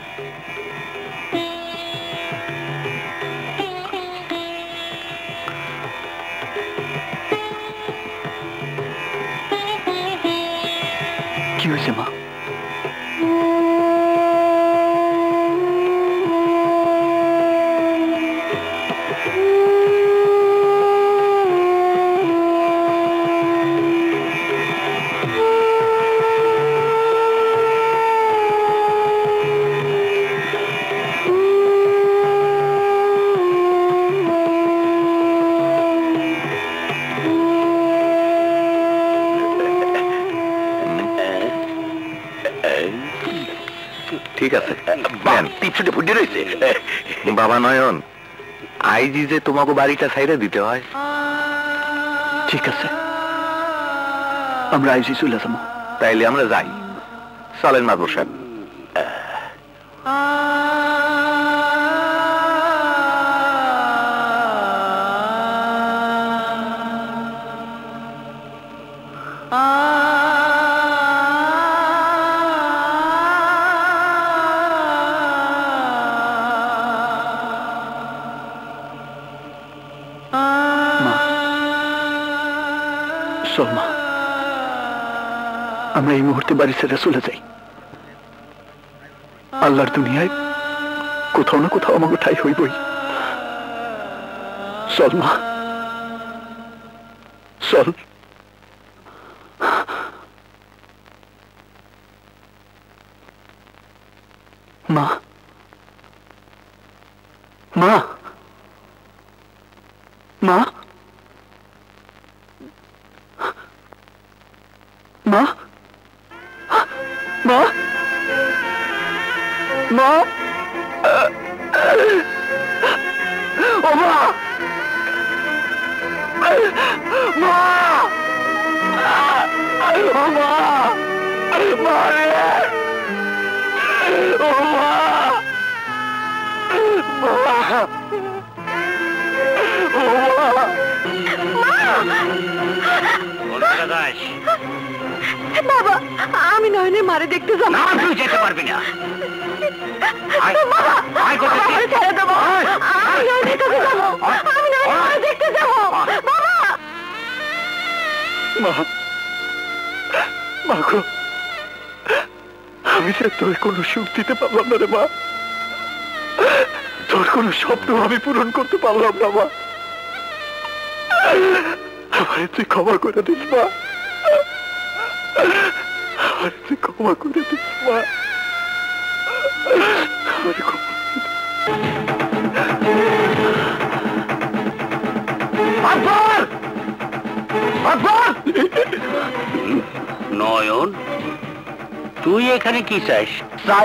Speaker 12: টিপসুটে ফুটে রয়েছে বাবা নয়ন আইজি যে তোমাকে বাড়িটা সাইডে দিতে হয়।
Speaker 7: ঠিক আছে। আমরা আইজি চলে যাব।
Speaker 12: তাইলে আমরা যাই। চলেন মাদুর সাহেব
Speaker 7: বাড়ি ছেড়ে চলে যাই আল্লাহর দুনিয়ায় কোথাও না কোথাও আমাকে ঠাই হইবই। চল মা।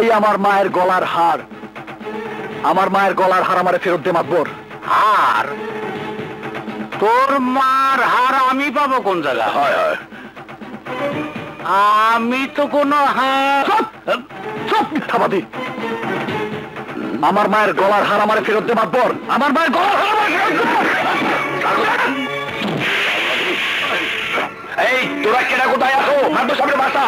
Speaker 7: চাই আমার মায়ের গলার হার। আমার মায়ের গলার হার আমারে ফেরত দে মাতবর
Speaker 2: হার? তোর মার হার আমি পাবো কোন জায়গা
Speaker 7: হয় হয়।
Speaker 2: আমি তো কোনো হার
Speaker 7: চুপ! মিথ্যাবাদী! আমার মায়ের গলার হার আমারে ফেরত দে মাতবর আমার মায়ের গলার হার আমারে ফেরত দে এই তোরা কেনা কোথায়
Speaker 1: আসো সামনে বাসা।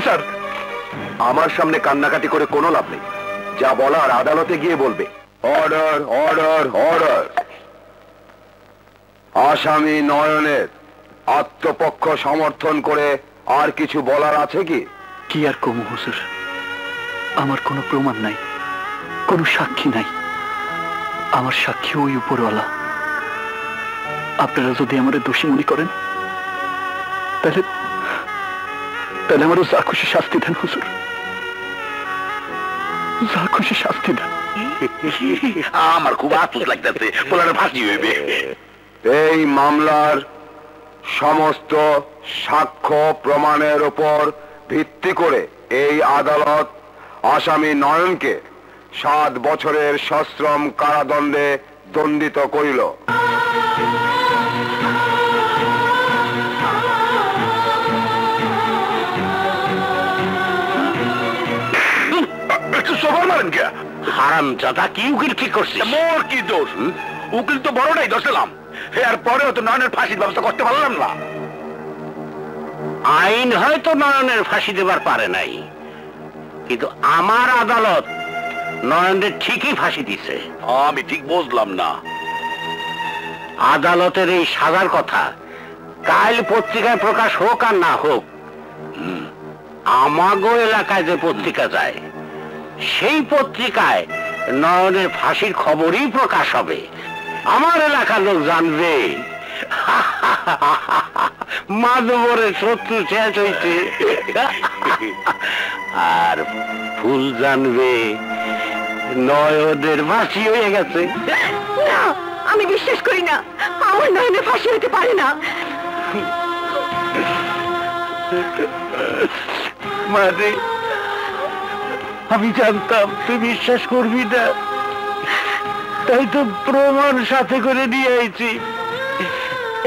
Speaker 1: স্যার। আমার সামনে কান্নাকাটি করে কোনো লাভ নেই। যা বলার আদালতে গিয়ে বলবে। Order order order. আসামি নয়নের আত্মপক্ষ সমর্থন করে আর কিছু বলার আছে কি?
Speaker 7: কি আর কমু, হুজুর? আমার কোনো প্রমাণ নাই, কোনো সাক্ষী নাই। আমার সাক্ষী ওই উপরওয়ালা। আপনারা যদি আমার দোষী মনে করেন, তাহলে তাহলে আমারও যা খুশি শাস্তি দেন হুজুর। যা খুশি শাস্তি দেন।
Speaker 1: আমার খুব আফসোস লাগতেছে পোলার ফাঁসি হইবে। এই মামলার সমস্ত সাক্ষ্য প্রমাণের উপর ভিত্তি করে এই আদালত আসামি নয়নকে সাত বছরের সশ্রম কারাদণ্ডে দণ্ডিত করিল।
Speaker 2: হারাম জাদা কি উকিল ঠিক করছিস?
Speaker 1: মোর কি দোষ? উকিল তো বড়টাই দোষলাম এর পরেও তো নয়নের ফাঁসির ব্যবস্থা করতে পারলাম না।
Speaker 2: আইন হয়তো নয়নের ফাঁসি দেবার পারে নাই কিন্তু আমার আদালত নয়নের ঠিকই ফাঁসি দিছে।
Speaker 1: আমি ঠিক বুঝলাম না।
Speaker 2: আদালতের এই সাজার কথা কাল পত্রিকায় প্রকাশ হোক আর না হোক আমাগো এলাকায় যে পত্রিকা যায় সেই পত্রিকায় নয়নের ফাঁসির খবরই প্রকাশ হবে। আমার এলাকার লোক জানবে। মাধবরের শত্রু শেষ হইছে আর ফুল জানবে নয়দের ফাঁসি হয়ে গেছে।
Speaker 6: না আমি বিশ্বাস করি না। আমার নয়নে ফাঁসি হতে পারে না।
Speaker 2: মানে আমি জানতাম, তুই বিশ্বাস করবি না। তাই তো প্রমাণ সাথে করে নিয়ে আইছি।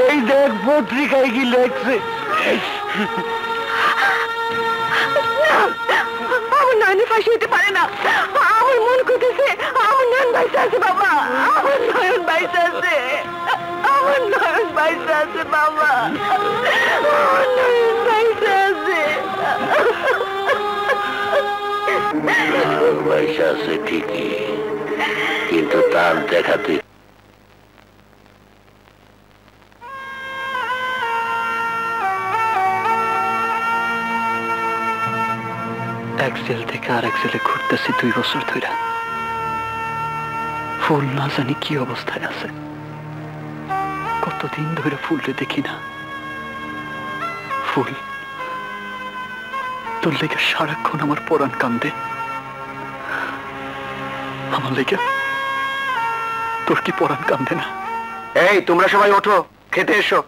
Speaker 2: এই দেখ, পত্রিকায় কি লেখছে।
Speaker 6: আমার নয়নে ফাঁসি হতে পারে না। আমার মন করতেছে আমার নয়ন বাইসে আছে বাবা। আমার নয়ন বাইসে আছে। আমার নয়ন বাইসে আছে বাবা। নয়ন আছে
Speaker 2: ঠিকই কিন্তু তার দেখাতে
Speaker 7: এক জেল থেকে আর এক জেলে ঘুরতেছি দুই বছর ধরে ফুল না জানি কি অবস্থায় আছে। কতদিন ধরে ফুলরে দেখি না। ফুল তোর লেগে সারাক্ষণ আমার পরাণ কান্দে। আমার লেগে তোর কি পরাণ কান্দে না?
Speaker 1: এই, তোমরা সবাই ওঠো, খেতে এসো।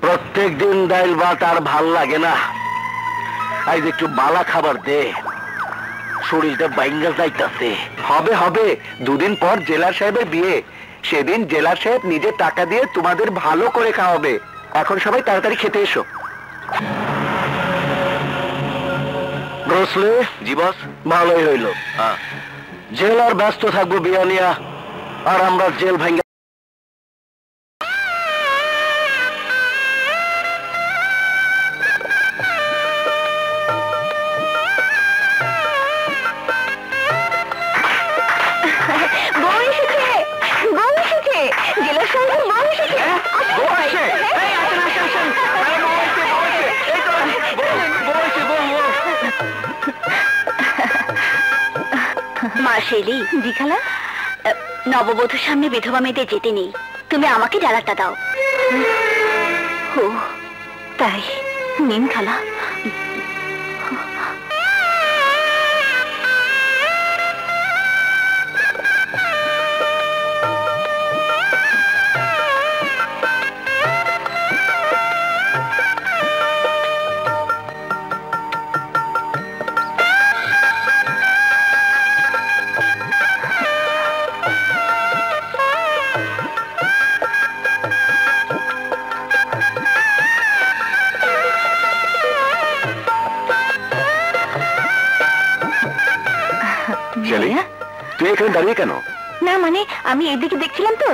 Speaker 1: প্রত্যেক দিন ডাইল ভাত আর ভালো লাগে না। আজ একটু বালা খাবার দে। শরীরটা বাইঙ্গা যাইতাছে। হবে হবে। দুদিন পর সাহেবের বিয়ে। সেদিন সাহেব নিজে টাকা দিয়ে তোমাদের ভালো করে খাওয়াবে। এখন সবাই তাড়াতাড়ি খেতে এসো। ব্রসলে জি বস। ভালোই হইল। জেলার ব্যস্ত থাকব বিয়া নিয়া আর আমরা জেল ভাঙ্গা
Speaker 6: নববধূর সামনে বিধবা মেয়েদের যেতে নেই। তুমি আমাকে ডালাটা দাও। তাই নিন খালা আমি এদিকে দেখছিলাম তো।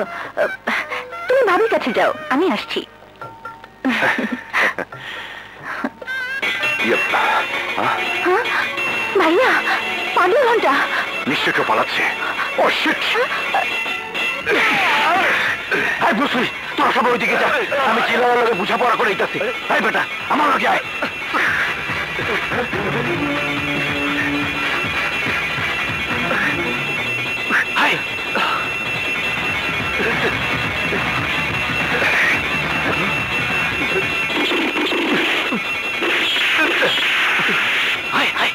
Speaker 6: তুমি ভাবির কাছে যাও আমি আসছি।
Speaker 1: ইয়ে,
Speaker 6: হ্যাঁ? ভাইয়া ঘণ্টা।
Speaker 1: নিশ্চয় কেউ পালাচ্ছে। ও শিট আয় বুঝলি তোরা সবাই ওইদিকে যা। আমি চিল্লার লগে বুঝাপড়া করে দিতেছি বেটা আমার আয় আয়। আয়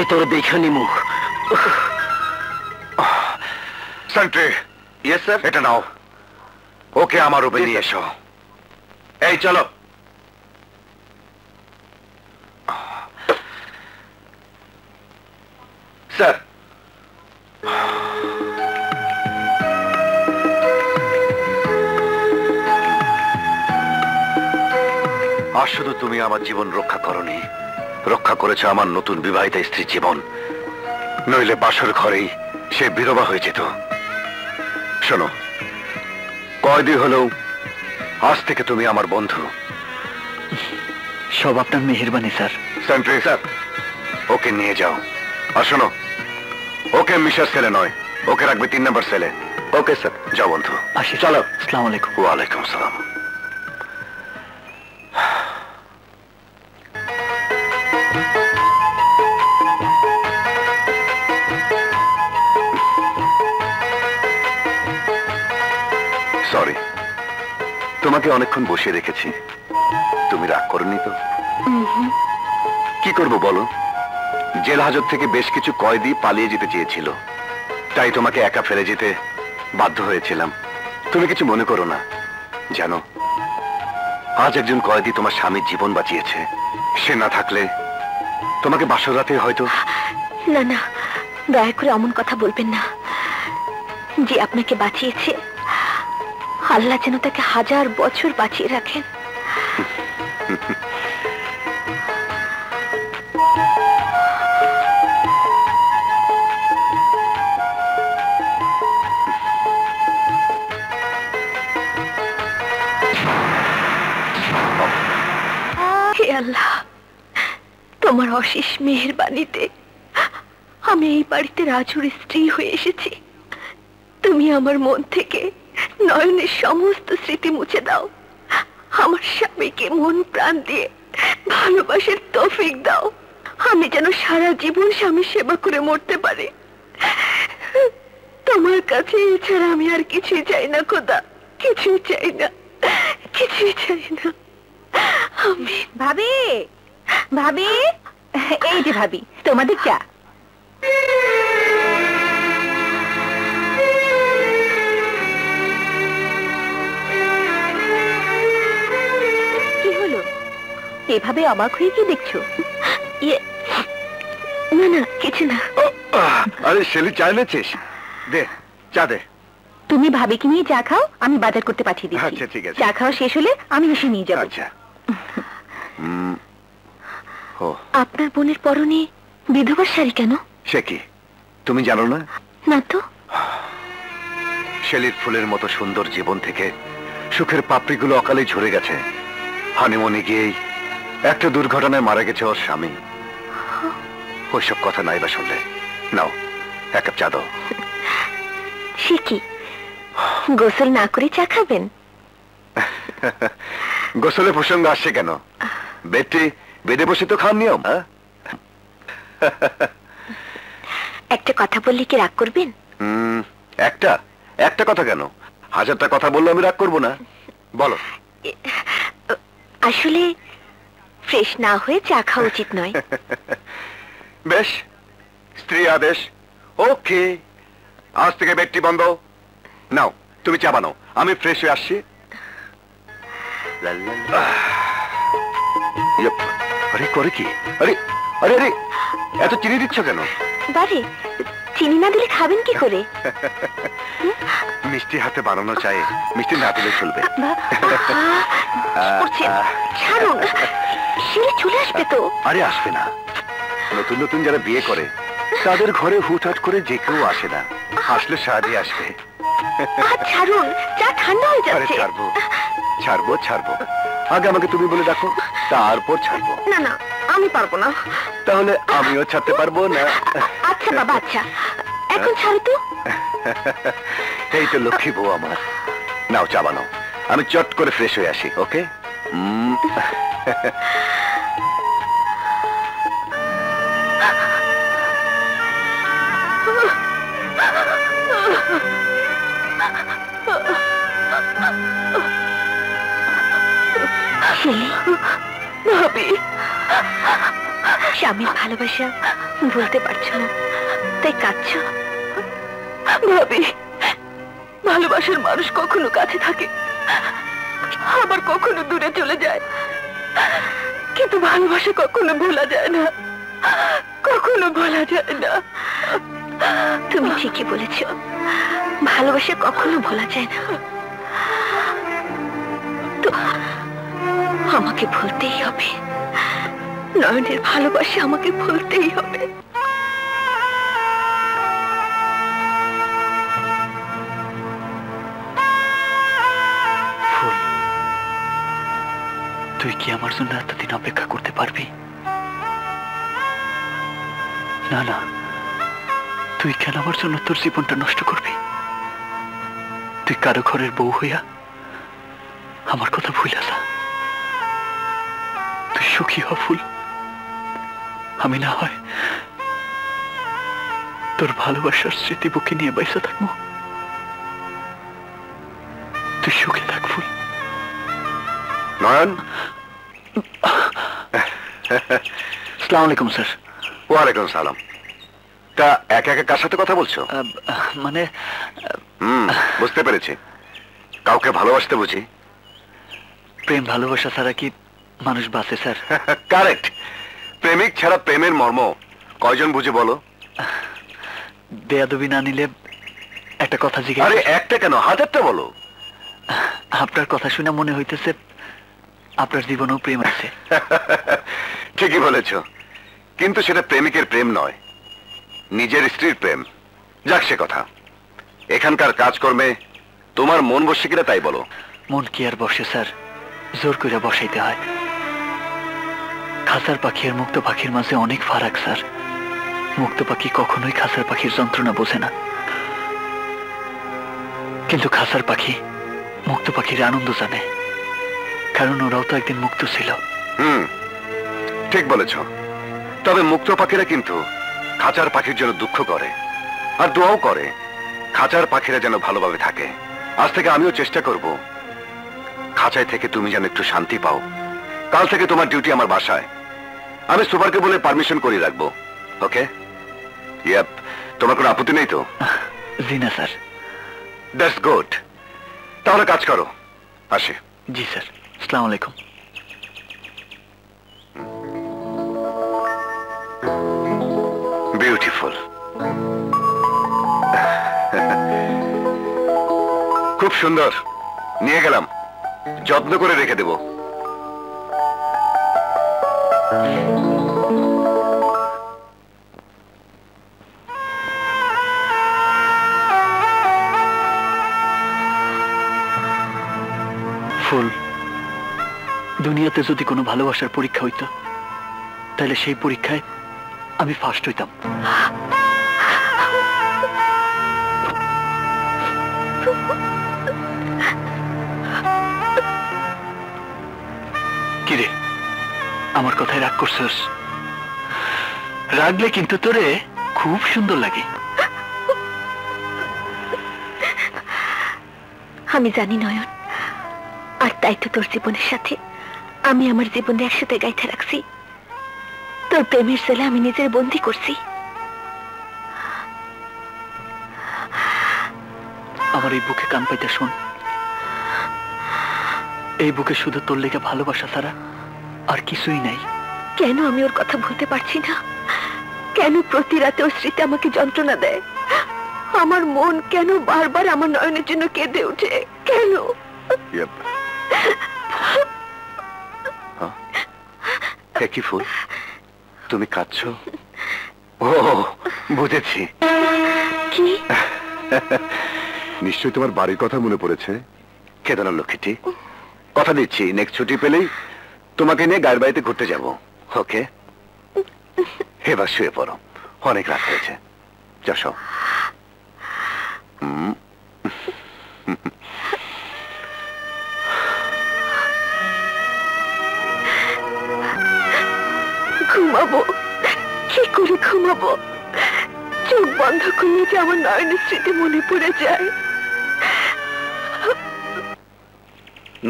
Speaker 1: আমি তোর দেখে নিমু। সেন্ট্রি ইয়েস স্যার এটা নাও। ওকে আমার রূপে নিয়ে এসো। এই চলো। স্যার। আর শুধু তুমি আমার জীবন রক্ষা করনি রক্ষা করেছে আমার নতুন বিবাহিতা স্ত্রীর জীবন। নইলে বাসর ঘরেই সে বিধবা হয়ে যেত। শোনো কয়দি হলেও আজ থেকে তুমি আমার বন্ধু।
Speaker 13: সব আপনার মেহরবানি স্যার।
Speaker 1: সেন্ট্রি স্যার ওকে নিয়ে যাও। আর শোনো ওকে মিশার সেলে নয় ওকে রাখবে তিন নম্বর সেলে ওকে স্যার যাও বন্ধু।
Speaker 13: আসি চলো। আসসালামু আলাইকুম।
Speaker 1: ওয়ালাইকুম সালাম। তোমাকে অনেকক্ষণ বসিয়ে রেখেছি। তুমি রাগ করনি তো? কি করব বলো? জেল হাজত থেকে বেশ কিছু কয়েদি পালিয়ে যেতে চেয়েছিল। তাই তোমাকে একা ফেলে যেতে বাধ্য হয়েছিলাম। তুমি কিছু মনে করো না। জানো আজ একজন কয়েদি তোমার স্বামীর জীবন বাঁচিয়েছে। সে না থাকলে তোমাকে বাসর রাতে হয়তো
Speaker 6: না না দয়া করে অমন কথা বলবেন না। যে আপনাকে বাঁচিয়েছে আল্লাহ যেন তাকে হাজার বছর বাঁচিয়ে রাখেন। আল্লাহ, তোমার অশেষ মেহেরবানিতে আমি এই বাড়িতে রাজুর স্ত্রী হয়ে এসেছি। তুমি আমার মন থেকে নয়নের সমস্ত স্মৃতি মুছে দাও। আমার স্বামীকে মন প্রাণ দিয়ে ভালোবাসার তৌফিক দাও। আমি যেন সারা জীবন স্বামীর সেবা করে মরতে পারি। তোমার কাছে এছাড়া আমি আর কিছুই চাই না, খোদা। কিছুই চাই না। কিছুই চাই না। আমি ভাবি ভাবি। এই যে ভাবি, তোমাদের চা। এভাবে অবাক হয়ে কি দেখছ? ইয়ে না না কিছু না।
Speaker 1: আরে শেলি চা এনেছিস? দে চা দে।
Speaker 6: তুমি ভাবিকে নিয়ে চা খাও আমি বাজার করতে পাঠিয়ে দিচ্ছি।
Speaker 1: আচ্ছা, ঠিক আছে।
Speaker 6: চা খাওয়া শেষ হলে আমি এসে নিয়ে যাব।
Speaker 1: আচ্ছা।
Speaker 6: আপনার বোনের পরনে বিধবার শাড়ি কেন?
Speaker 1: সে কি? তুমি জানো না?
Speaker 6: না তো।
Speaker 1: শেলির ফুলের মতো সুন্দর জীবন থেকে সুখের পাপড়িগুলো অকালে ঝরে গেছে। হানিমুনে গিয়েই একটা দুর্ঘটনায় মারা গেছে ওর স্বামী। ওইসব কথা নাই বা শুনলে। নাও এক কাপ চা দাও।
Speaker 6: সে কি? গোসল না করে চা খাবেন?
Speaker 1: গোসলে প্রসঙ্গ আসছে কেন? বেডটি বেডে বসে তো খান নিয়ম হ্যাঁ?
Speaker 6: একটা কথা বললে কি রাগ করবেন?
Speaker 1: হুম, একটা? একটা কথা কেন? হাজারটা কথা বললে আমি রাগ করব না। বলো।
Speaker 6: আসলে ফ্রেশ না হয়ে চা খাওয়া উচিত নয়।
Speaker 1: বেশ স্ত্রী আদেশ। ওকে আজ থেকে বেডটি বন্ধ। নাও তুমি চা বানাও। আমি ফ্রেশ হয়ে আসছি। ইয়প, আরে করে কি? আরে আরে আরে এত চিনি দিচ্ছ কেন?
Speaker 6: বারে চিনি না দিলে খাবেন কি করে?
Speaker 1: মিষ্টি হাতে বানানো চাই মিষ্টি না দিলে চলবে।
Speaker 6: চলে আসবে তো।
Speaker 1: আরে আসবে না। নতুন নতুন যারা বিয়ে করে তাদের ঘরে হুটহাট করে যে কেউ আসে না। আসলে সারাদি আসবে।
Speaker 6: ছাড়ুন। চা ঠান্ডা হয়ে যাচ্ছে।
Speaker 1: ছাড়বো। ছাড়বো ছাড়বো। আগে আমাকে তুমি বলে দেখো তারপর ছাড়বো।
Speaker 6: না না আমি পারব না।
Speaker 1: তাহলে আমিও ছাড়তে পারব না?
Speaker 6: আচ্ছা বাবা আচ্ছা। এখন ছাড়ো তো।
Speaker 1: এই তো লক্ষ্মী বউ আমার। নাও চা বানাও। আমি চট করে ফ্রেশ হয়ে আসি ওকে
Speaker 6: ভাবি, স্বামীর ভালোবাসা ভুলতে পারছ না, তাই কাঁদছ? ভাবি, ভালোবাসার মানুষ কখনো কাছে থাকে, আবার কখনো দূরে চলে যায়। কিন্তু ভালোবাসা কখনো ভোলা যায় না, কখনো ভোলা যায় না। তুমি ঠিকই বলেছ, ভালোবাসা কখনো ভোলা যায় না। তো আমাকে ভুলতেই হবে। নয়নের ভালোবাসা আমাকে ভুলতেই হবে।
Speaker 7: তুই কি আমার জন্য এতদিন অপেক্ষা করতে পারবি? না না, তুই কেন আমার জন্য তোর জীবনটা নষ্ট করবি? তুই কারও ঘরের বউ হইয়া আমার কথা ভুলে যা তুই সুখী হ ফুল। আমি না হয় তোর ভালোবাসার স্মৃতি বুকে নিয়ে বাইসা থাকব। তুই সুখে থাক ফুল।
Speaker 1: নয়ন?
Speaker 7: সালাম আলাইকুম স্যার।
Speaker 1: ওয়ালাইকুম সালাম। তা একা একা কার সাথে কথা বলছো?
Speaker 7: মানে
Speaker 1: হুম বুঝতে পেরেছি। কাউকে ভালোবাসতে বুঝি।
Speaker 7: প্রেম ভালোবাসা ছাড়া কি মানুষ বাঁচে স্যার।
Speaker 1: কারেক্ট। প্রেমিক ছাড়া প্রেমের মর্ম। কয়জন বুঝে বলো?
Speaker 7: বেয়াদবি না নিলে একটা কথা জিজ্ঞেস
Speaker 1: আরে একটা কেন? হাজারটা বলো।
Speaker 7: আপনার কথা শুনে মনে হইতেছে আপনার জীবনেও প্রেম আছে।
Speaker 1: ঠিকই বলেছ। কিন্তু সেটা প্রেমিকের প্রেম নয়। নিজের স্ত্রীর প্রেম। যাক সে কথা। এখানকার কাজকর্মে তোমার মন বসে কিনা তাই বলো।
Speaker 7: মন কি আর বসে স্যার? জোর করে বসাইতে হয়। খাসার পাখি আর মুক্ত পাখির মাঝে অনেক ফারাক, স্যার। মুক্ত পাখি কখনোই খাসার পাখির যন্ত্রণা বোঝে না। কিন্তু খাসার পাখি মুক্ত পাখির আনন্দ জানে। কারণ ওরাও তো একদিন মুক্ত ছিল।
Speaker 1: হুম, ঠিক বলেছ। তবে মুক্ত পাখিরা কিন্তু খাঁচার পাখির জন্য দুঃখ করে, আর দোয়াও করে। খাঁচার পাখিরা যেন ভালোভাবে থাকে। আজ থেকে আমিও চেষ্টা করব। খাঁচায় থেকে তুমি যেন একটু শান্তি পাও। কাল থেকে তোমার ডিউটি আমার বাসায়। আমি সুপারকে বলে পারমিশন করিয়ে রাখব ওকে? ইয়াপ তোমার কোনো আপত্তি নেই তো?
Speaker 7: জি না স্যার।
Speaker 1: That's good. তাহলে কাজ করো। আসে।
Speaker 7: জি স্যার। আসসালামু আলাইকুম।
Speaker 1: বিউটিফুল। খুব সুন্দর। নিয়ে গেলাম। যত্ন করে রেখে দেব।
Speaker 7: দুনিয়াতে যদি কোনো ভালোবাসার পরীক্ষা হইতো, তাহলে সেই পরীক্ষায় আমি ফার্স্ট হইতাম। কিরে, আমার কথায় রাগ করছস? রাগলে কিন্তু তোরে খুব সুন্দর লাগে।
Speaker 6: আমি জানি নয়ন, আর তাই তো তোর জীবনের সাথে আমি আমার জীবনে একসাথে গাইতে রাখছি। তোর প্রেমের ছেলে আমি নিজের বন্দি করছি।
Speaker 7: আমার এই বুকে কান পাইতে শোন। এই বুকে শুধু তোর লেগে ভালোবাসা ছাড়া আর কিছুই নাই।
Speaker 6: কেন আমি ওর কথা ভুলতে পারছি না? কেন প্রতি রাতে ওর স্মৃতি আমাকে যন্ত্রণা দেয়? আমার মন কেন বারবার আমার নয়নের জন্য কেঁদে ওঠে? কেন?
Speaker 1: Yep. এ কি ফুল। তুমি কাঁদছো? ও বুঝেছি।
Speaker 6: কি?
Speaker 1: নিশ্চয়ই তোমার বাড়ির কথা মনে পড়েছে। কেদার লক্ষ্মীটি? কথা দিচ্ছি নেক্সট ছুটি পেলেই তোমাকে নিয়ে গায়ের বাড়িতে ঘুরতে যাব। ওকে? এবার শুয়ে পড়ো। অনেক রাত হয়েছে। যশো হুম
Speaker 6: ঘুমাবো। কি করে ঘুমাবো? চোখ বন্ধ করলে যে আমার নয়নের স্মৃতি মনে পড়ে যায়।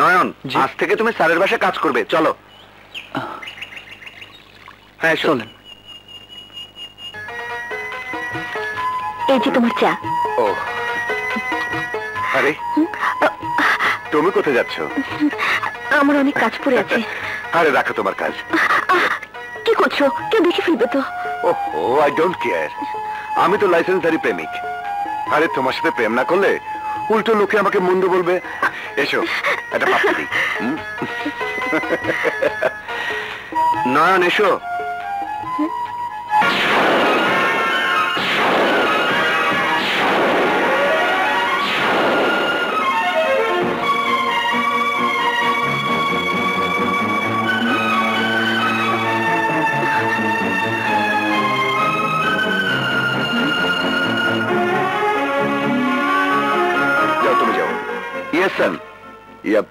Speaker 1: নয়ন আজ থেকে তুমি স্যারের বাসায় কাজ করবে চলো। হ্যাঁ
Speaker 7: চলেন।
Speaker 6: এই যে তোমার চা।
Speaker 1: ও। আরে তুমি কোথায় যাচ্ছ?
Speaker 6: আমার অনেক কাজ পড়ে আছে।
Speaker 1: আরে রাখো তোমার কাজ।
Speaker 6: করছ? কেউ দেখে ফেলবে তো।
Speaker 1: ও আই ডোন্ট কেয়ার আমি তো লাইসেন্সধারী প্রেমিক। আরে তোমার সাথে প্রেম না করলে উল্টো লোকে আমাকে মন্দ বলবে। এসো একটা পাপ দিই নয়ন এসো। ইয়েস স্যার ইয়াপ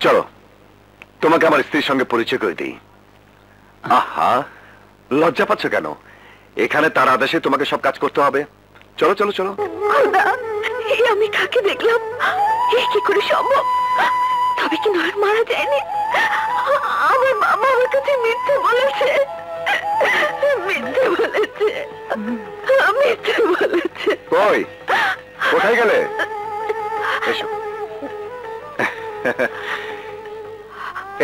Speaker 1: চলো তোমাকে আমার স্ত্রীর সঙ্গে পরিচয় করে দিই। আহা লজ্জা পাচ্ছ কেন? এখানে তার আদেশে তোমাকে সব কাজ করতে হবে। চলো চলো চলো।
Speaker 6: আমি কাকে দেখলাম? কি করে সম্ভব? তবে কি নয়ন মারা যায়নি? আমার বাবা আমার কাছে মিথ্যে বলেছে। মিথ্যে বলেছে। মিথ্যে বলেছে।
Speaker 1: কই? কোথায় গেলে? এসো।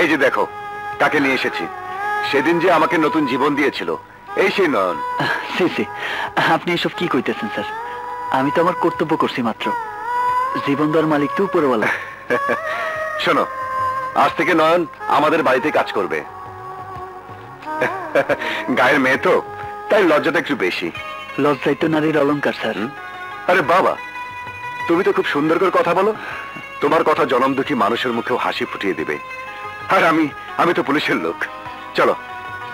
Speaker 1: এই যে দেখো কাকে নিয়ে এসেছি? সেদিন যে আমাকে নতুন জীবন দিয়েছিল এই সেই নয়ন।
Speaker 7: আপনি এসব কি কইতেছেন স্যার? আমি তো আমার কর্তব্য করছি মাত্র। জীবন দেওয়ার মালিক তো উপরওয়ালা।
Speaker 1: শোনো আজ থেকে নয়ন আমাদের বাড়িতে কাজ করবে। গায়ের মেয়ে তো তাই লজ্জাটা একটু বেশি।
Speaker 7: লজ্জাই তো নারীর অলঙ্কার স্যার।
Speaker 1: আরে বাবা তুমি তো খুব সুন্দর করে কথা বলো। তোমার কথা জনম দুঃখী মানুষের মুখেও হাসি ফুটিয়ে দিবে। আর আমি আমি তো পুলিশের লোক। চলো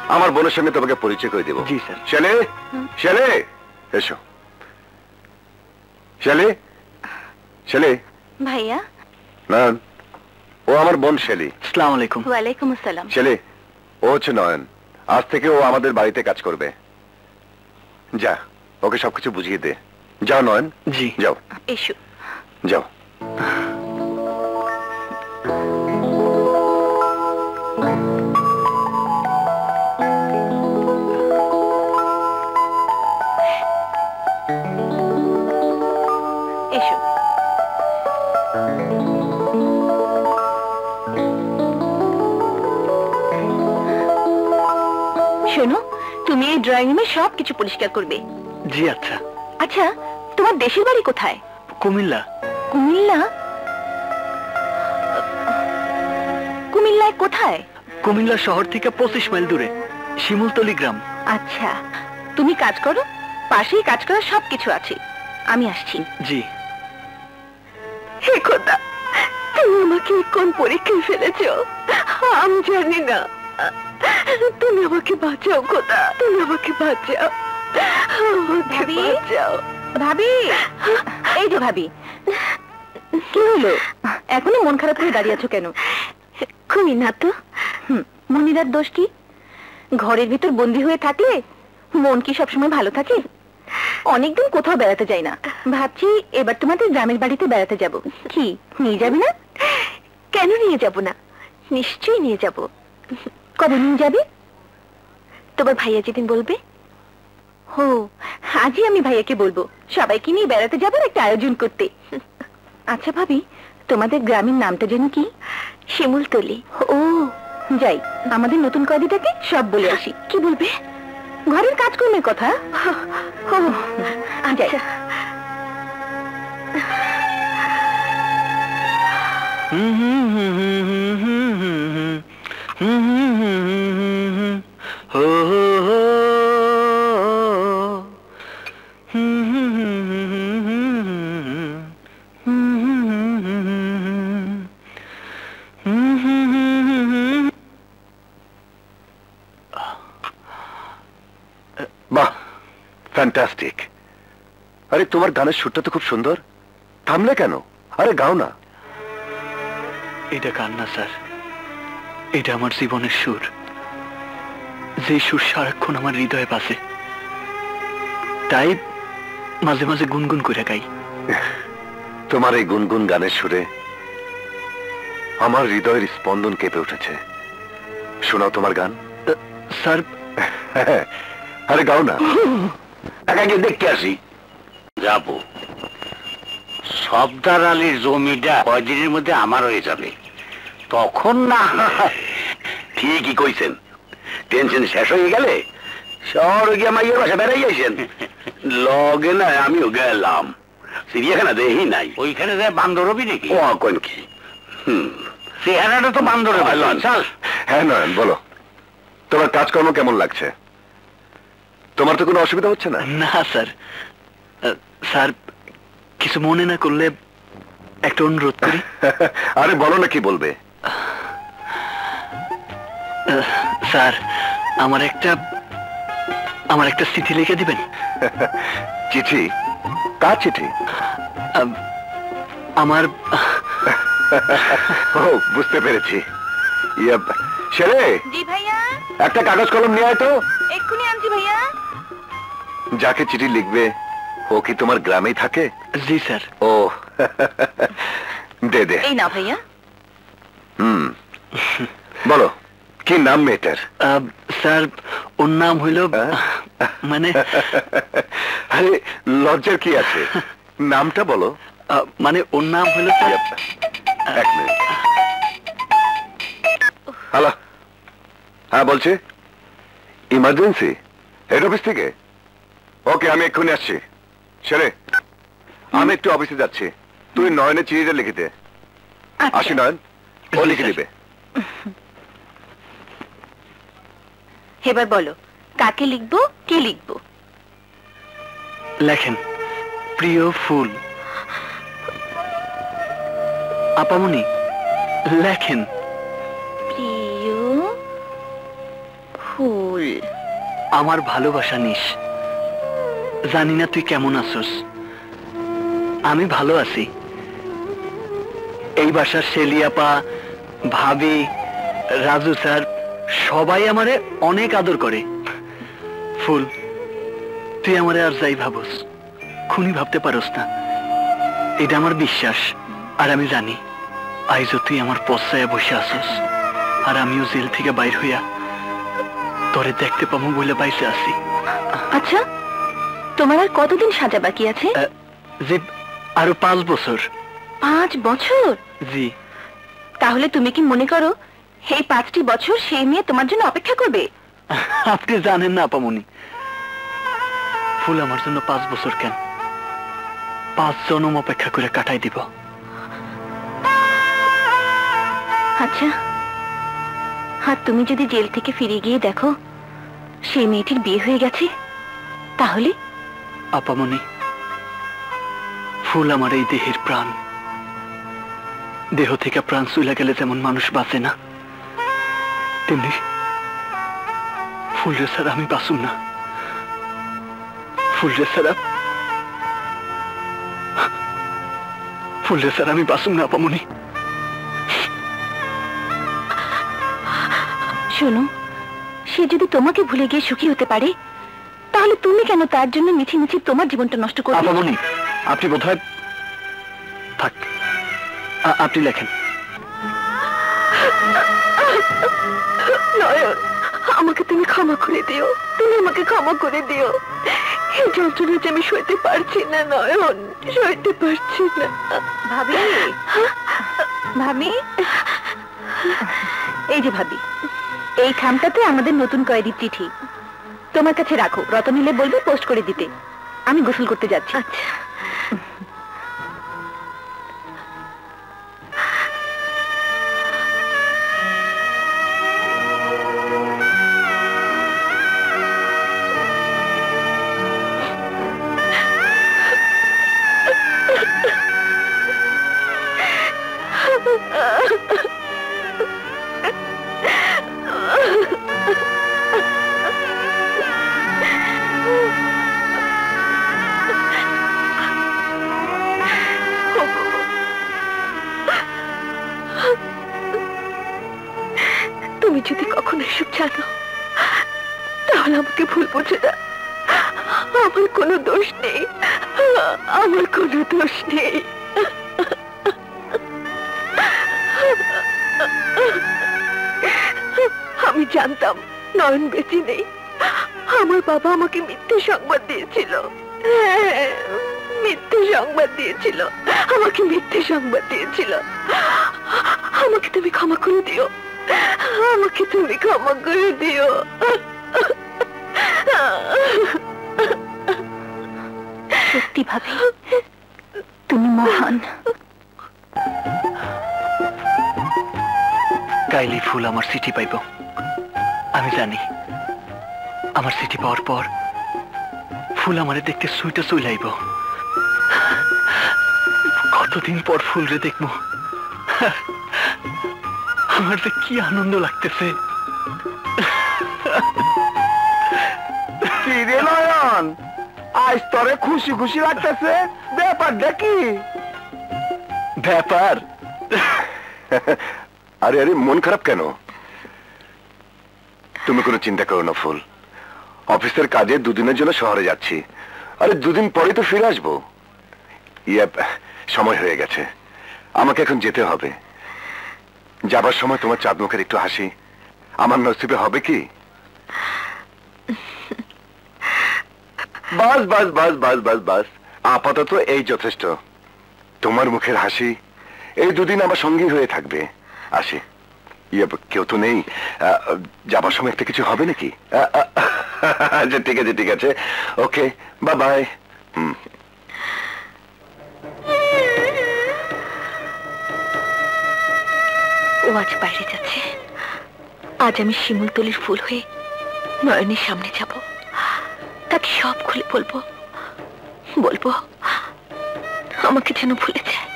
Speaker 1: আমার বোনের সঙ্গে তোমাকে পরিচয় করে দেবো।
Speaker 7: জি, স্যার।
Speaker 1: শেলে শেলে এসো। শেলে শেলে
Speaker 3: ভাইয়া?
Speaker 1: নয়ন ও আমার বোন শেলি
Speaker 7: আসসালামু আলাইকুম।
Speaker 3: ওয়ালাইকুম আসসালাম।
Speaker 1: শেলে ও হচ্ছে নয়ন। আজ থেকে ও আমাদের বাড়িতে কাজ করবে। যা ওকে সবকিছু বুঝিয়ে দে। যাও নয়ন।
Speaker 7: জি।
Speaker 1: যাও।
Speaker 3: এসো।
Speaker 1: যাও।
Speaker 3: এসো। শোনো তুমি এই ড্রয়িং রুমে সব কিছু পরিষ্কার করবে।
Speaker 7: জি আচ্ছা।
Speaker 3: আচ্ছা তোমার দেশের বাড়ি কোথায়?
Speaker 7: কুমিল্লা।
Speaker 3: কুমিল্লা? কুমিল্লায় কোথায়?
Speaker 7: কুমিল্লা শহর থেকে পঁচিশ মাইল দূরে শিমুলতলি গ্রাম।
Speaker 3: আচ্ছা তুমি কাজ করো পাশেই কাজ করার সব কিছু আছে। আমি আসছি।
Speaker 7: জি।
Speaker 3: হে খোদা তুমি আমাকে কোন পরীক্ষায় ফেলেছো? আমি জানি না। তুমি আমাকে বাঁচাও খোদা তুমি আমাকে বাঁচাও। আমাকে বাঁচাও। ভাবি? এই যে ভাবি। কি হলো? এখনও মন খারাপ করে দাঁড়িয়ে আছো কেন? খুবই না তো মনিরার দোষ কি? ঘরের ভিতর বন্দি হয়ে থাকলে মন কি সবসময় ভালো থাকে? অনেকদিন কোথাও বেড়াতে যাই না। ভাবছি এবার তোমাদের গ্রামের বাড়িতে বেড়াতে যাব। কি নিয়ে যাবে না? কেন নিয়ে যাব না? নিশ্চয়ই নিয়ে যাব। কবে নিয়ে যাবে? তোমার ভাইয়া যেদিন বলবে? হো আজই আমি ভাইয়াকে বলব। সবাইকে নিয়ে বেড়াতে যাবার একটা আয়োজন করতে। আচ্ছা ভাবি তোমাদের গ্রামের নামটা যেন কি শিমুলতলি ও যাই আমাদের নতুন কদিটাকে সব বলে আসি কি বলবে ঘরের কাজকর্মের কথা হুম
Speaker 7: হুম হুম হুম হুম হুম হুম হুম হুম হুম হুম হুম হুম হুম
Speaker 3: ও যাই
Speaker 1: বাহ ফ্যান্টাস্টিক আরে তোমার গানের সুরটা তো খুব সুন্দর। থামলে কেন? আরে গাও না।
Speaker 7: এটা কান্না স্যার। এটা আমার জীবনের সুর। যে সুর সারাক্ষণ আমার হৃদয়ে বাসে তাই মাঝে মাঝে গুনগুন করে গাই।
Speaker 1: তোমার এই গুনগুন গানের সুরে আমার হৃদয়ের স্পন্দন কেঁপে উঠেছে। শোনাও তোমার গান।
Speaker 7: স্যার।
Speaker 1: আরে গাও না।
Speaker 9: একাকে দেখতে আসি। যাব। সবদার আলীর জমিটা কয়দিনের মধ্যে আমার হয়ে যাবে। তখন না ঠিকই কইছেন। টেনশন শেষ হয়ে গেলে শহর গিয়ে মাইয়ের বাসা বেড়াই যাইছেন লগে না আমিও গেলাম। চিড়িয়াখানা দেখি নাই। ওইখানে যায় বান্দর হবি নাকি? ও কোন কি? হুম। চেহারাটা তো বান্দরের ভালো চল
Speaker 1: হ্যাঁ নয়ন বলো। তোমার কাজকর্ম কেমন লাগছে? তোমার তো কোনো অসুবিধা হচ্ছে না?
Speaker 7: না স্যার। স্যার কিছু মনে না করলে একটা অনুরোধ করি।
Speaker 1: আরে বলো না কি বলবে?
Speaker 7: স্যার আমার একটা আমার একটা চিঠি লিখে দিবেন?
Speaker 1: চিঠি? কার চিঠি?
Speaker 7: আমার
Speaker 1: ও বুঝতে পেরেছি। ইয়া, ছেলে
Speaker 3: জি ভাইয়া।
Speaker 1: একটা কাগজ কলম নিয়ে আয় তো।
Speaker 3: এক্ষুনি আনছি ভাইয়া।
Speaker 1: যাকে চিঠি লিখবে ও কি তোমার গ্রামেই থাকে?
Speaker 7: জি স্যার।
Speaker 1: ও। দে দে।
Speaker 3: এই না ভাইয়া।
Speaker 1: হুম। বলো কি নাম মেয়েটার?
Speaker 7: আহ, স্যার ওর নাম হইল? মানে
Speaker 1: আরে লজ্জার কি আছে? নামটা বলো।
Speaker 7: আহ, মানে ওর নাম হইল
Speaker 1: এক মিনিট। হ্যালো। হ্যাঁ বলছি। ইমার্জেন্সি? হেড অফিস থেকে? ওকে আমি এক্ষুনি আসছি। সেরে আমি একটু অফিসে যাচ্ছি। তুই নয়নে চিঠিটা লিখে দে। আসি নয়ন। ও লিখে দিবে।
Speaker 6: এবার বলো কাকে লিখব কি লিখব?
Speaker 7: লেখেন প্রিয় ফুল। আপামনি লেখেন।
Speaker 6: প্রিয় ফুল।
Speaker 7: আমার ভালোবাসা নিস। জানি না তুই কেমন আছোস। আমি ভালো আছি। এই বাসার শেলিয়াপা ভাবি, রাজু স্যার, সবাই আমারে অনেক আদর করে। ফুল, তুই আমারে আর যাই ভাবস। খুনি ভাবতে পারস না। এটা আমার বিশ্বাস, আর আমি জানি। আইজও তুই আমার পশ্চায় বসে আসস আর আমিও জেল থেকে বাইর হইয়া তোরে দেখতে পাবো বলে বাইসে আছি
Speaker 6: আচ্ছা তোমার আর কতদিন সাজা বাকি আছে?
Speaker 7: আরও পাঁচ বছর।
Speaker 6: পাঁচ বছর?
Speaker 7: জি।
Speaker 6: তাহলে তুমি কি মনে করো এই পাঁচটি বছর সেই মেয়ে তোমার জন্য অপেক্ষা করবে?
Speaker 7: আপনি জানেন না আপামনি। ফুল আমার জন্য পাঁচ বছর কেন? পাঁচ জনম অপেক্ষা করে কাটাই দিব।
Speaker 6: আচ্ছা। আর তুমি যদি জেল থেকে ফিরে গিয়ে দেখো সেই মেয়েটির বিয়ে হয়ে গেছে তাহলে?
Speaker 7: আপামনি। ফুল আমার এই দেহের প্রাণ। দেহ থেকে প্রাণ চুলে গেলে যেমন মানুষ বাঁচে না, তেমনি ফুল রে স্যার আমি বাঁচুম না। ফুল রে স্যার ফুল রে স্যার আমি বাঁচুম না আপামনি।
Speaker 6: শোনো, সে যদি তোমাকে ভুলে গিয়ে সুখী হতে পারে তাহলে তুমি কেন তার জন্য মিছি মিছি তোমার জীবনটা নষ্ট করবে?
Speaker 7: আপামনি আপনি বোধহয় থাক। আপনি লেখেন।
Speaker 6: নয়ন আমাকে তুমি ক্ষমা করে দিও। তুমি আমাকে ক্ষমা করে দিও। এই যন্ত্রণা যে আমি সইতে পারছি না নয়ন সইতে পারছি না। ভাবি? ভাবি? এই যে ভাবি এই খামটাতে আমাদের নতুন কয়েদির চিঠি। তোমার কাছে রাখো। রতনীলে বলবে পোস্ট করে দিতে। আমি গোসল করতে যাচ্ছি। আচ্ছা। আমি
Speaker 7: জানি। আমার চিঠি পাওয়ার পর ফুল আমারে দেখতে সুইটা চুলাইব কতদিন পর ফুল রে দেখব আমার যে কি আনন্দ লাগতেছে।
Speaker 1: নয়ন আজ তোরে খুশি খুশি লাগতেছে। ব্যাপারটা কি
Speaker 7: ব্যাপার?
Speaker 1: আরে আরে মন খারাপ কেন? তুমি কোনো চিন্তা করো না, ফুল। অফিসের কাজে দুদিনের জন্য শহরে যাচ্ছি। আরে, দুদিন পরে তো ফিরে আসব। ইয়ে সময় হয়ে গেছে। আমাকে এখন যেতে হবে। যাবার সময় তোমার চাঁদ মুখের একটু হাসি। আমার নসিবে হবে কি? বাস বাস বাস বাস বাস বাস। আপাতত এই যথেষ্ট। তোমার মুখের হাসি এই দুদিন আমার সঙ্গী হয়ে থাকবে। আসি। ইয়ে কেউ তো নেই। যাবার সময় একটা কিছু হবে নাকি? আচ্ছা ঠিক আছে ঠিক আছে। ওকে বাই বাই হুম
Speaker 3: আজ বাইরে যাচ্ছে। আজ আমি শিমুলতলির ফুল হয়ে নয়নের সামনে যাব। তাকে সব খুলে বলব। বলব, আমাকে যেন ভুলে যায়।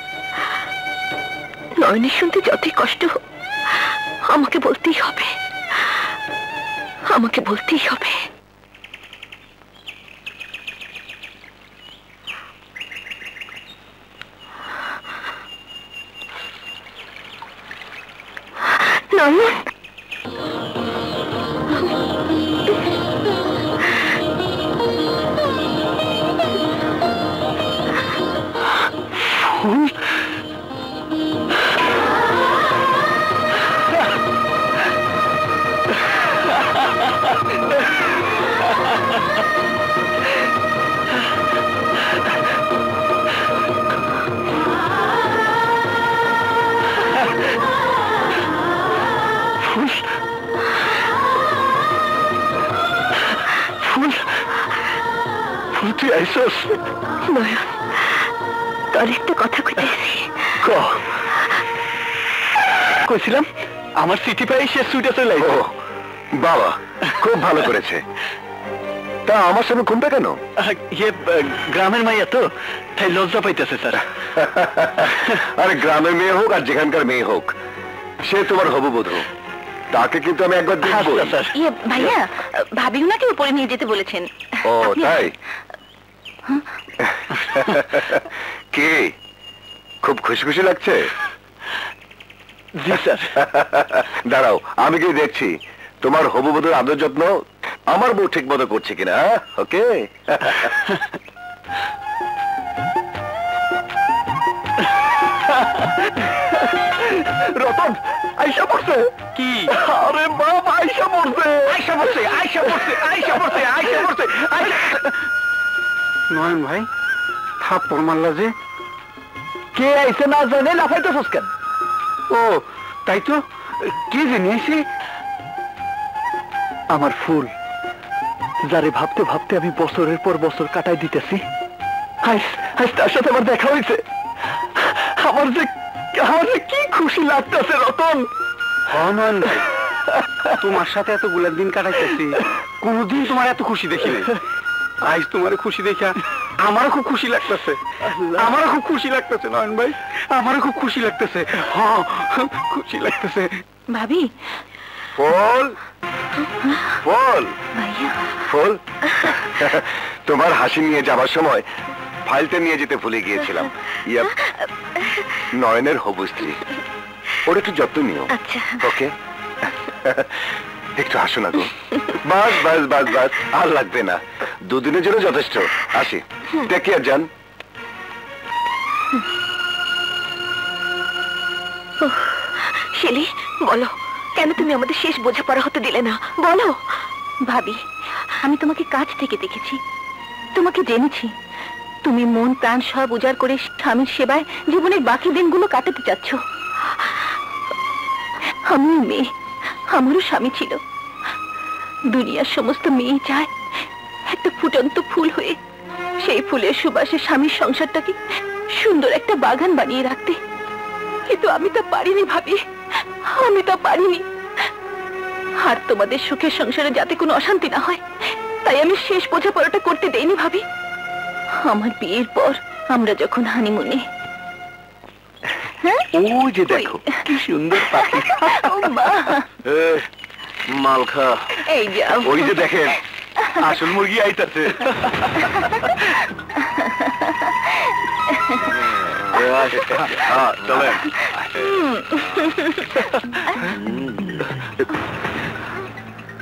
Speaker 3: নয়নের শুনতে যতই কষ্ট হোক আমাকে বলতেই হবে। আমাকে বলতেই হবে। নয়ন?
Speaker 1: তুই আইসস?
Speaker 3: নয়ন তোর একটা কথা কইতেছি
Speaker 1: ক?
Speaker 8: কইছিলাম আমার চিঠি পাই সে সুইটে চলে
Speaker 1: ও বাবা খুব ভালো করেছে। তা আমার সামনে কেন?
Speaker 8: ইয়ে গ্রামের মাইয়া তো তাই লজ্জা পাইতেছে স্যার।
Speaker 1: আরে গ্রামের মেয়ে হোক আর যেখানকার মেয়ে হোক সে তোমার হবু বোধ তাকে কিন্তু আমি একবার দেখব
Speaker 8: আচ্ছা, স্যার
Speaker 3: ইয়ে ভাইয়া ভাবি উনাকে উপরে নিয়ে যেতে বলেছেন।
Speaker 1: ও তাই? কে? খুব খুশি খুশি লাগছে?
Speaker 8: জি স্যার।
Speaker 1: দাঁড়াও আমি কি দেখছি। তোমার হবু বধুর আদর যত্ন আমার বউ ঠিক মতো করছে কিনা হ্যাঁ? ওকে? রতন আইসা পড়ছে।
Speaker 8: কি?
Speaker 1: আরে বাপ আইসা পড়ছে।
Speaker 8: আইসা পড়ছে আইসা পড়ছে আইসা পড়ছে আইসা পড়ছে নয়ন ভাই থাপ্পড় মারলা যে।
Speaker 1: কে আইসে না জানে, লাফাইতেছস কেন?
Speaker 8: ও, তাই তো, কি জানিয়েছি আমার ফুল, যারে ভাবতে ভাবতে আমি বছরের পর বছর কাটাই দিতেছি। আজ তার সাথে আমার দেখা হয়েছে আমার যে আমার যে কি খুশি লাগতেছে, রতন। ভাই, তোমার সাথে এতগুলা দিন কাটাইতেছি, কোনদিন তোমার এত খুশি দেখি নাই। আজ তোমার খুশি দেখা আমারও খুব খুশি লাগতেছে। আমারও খুব খুশি লাগতেছে নয়ন ভাই। আমারও খুব খুশি লাগতেছে। হ্যাঁ খুশি লাগতেছে।
Speaker 3: ভাবি।
Speaker 1: ফুল? ফুল? ফুল? তোমার হাসি নিয়ে যাবার সময় ফাইলটা নিয়ে যেতে ভুলে গিয়েছিলাম। ইয়া নয়নের হবু স্ত্রী। ওর একটু যত্ন নিও।
Speaker 3: আচ্ছা।
Speaker 1: ওকে? একটু হাসো না গো। বাস বাস বাস বাস আর লাগবে না। দুদিনের জন্য যথেষ্ট। আসি। দেখি আর যান
Speaker 3: শেলি বলো কেন তুমি আমাদের শেষ বোঝাপড়া হতে দিলে না? বলো। ভাবি আমি তোমাকে কাছ থেকে দেখেছি। তোমাকে জেনেছি। তুমি মন প্রাণ সব উজাড় করে স্বামীর সেবায় জীবনের বাকি দিনগুলো কাটাতে চাচ্ছ। আমি মেয়ে আমারও স্বামী ছিল। দুনিয়ার সমস্ত মেয়ে চায়। একটা ফুটন্ত ফুল হয়ে সেই ফুলের সুবাসে স্বামীর সংসারটাকে সুন্দর একটা বাগান বানিয়ে রাখতে। কিন্তু আমি তা পারিনি ভাবি। আমি তা পারিনি। আর তোমাদের সুখের সংসারে যাতে কোনো অশান্তি না হয় তাই আমি শেষ বোঝাপড়াটা করতে দেইনি ভাবি। আমার বিয়ের পর আমরা যখন হানিমুনে হ্যাঁ
Speaker 1: ওই যে দেখো কি সুন্দর পাখি।
Speaker 3: ও মা,
Speaker 1: মালখা
Speaker 3: এই যাও
Speaker 1: ওই যে দেখেন আসল মুরগি আইতাছে। চলেন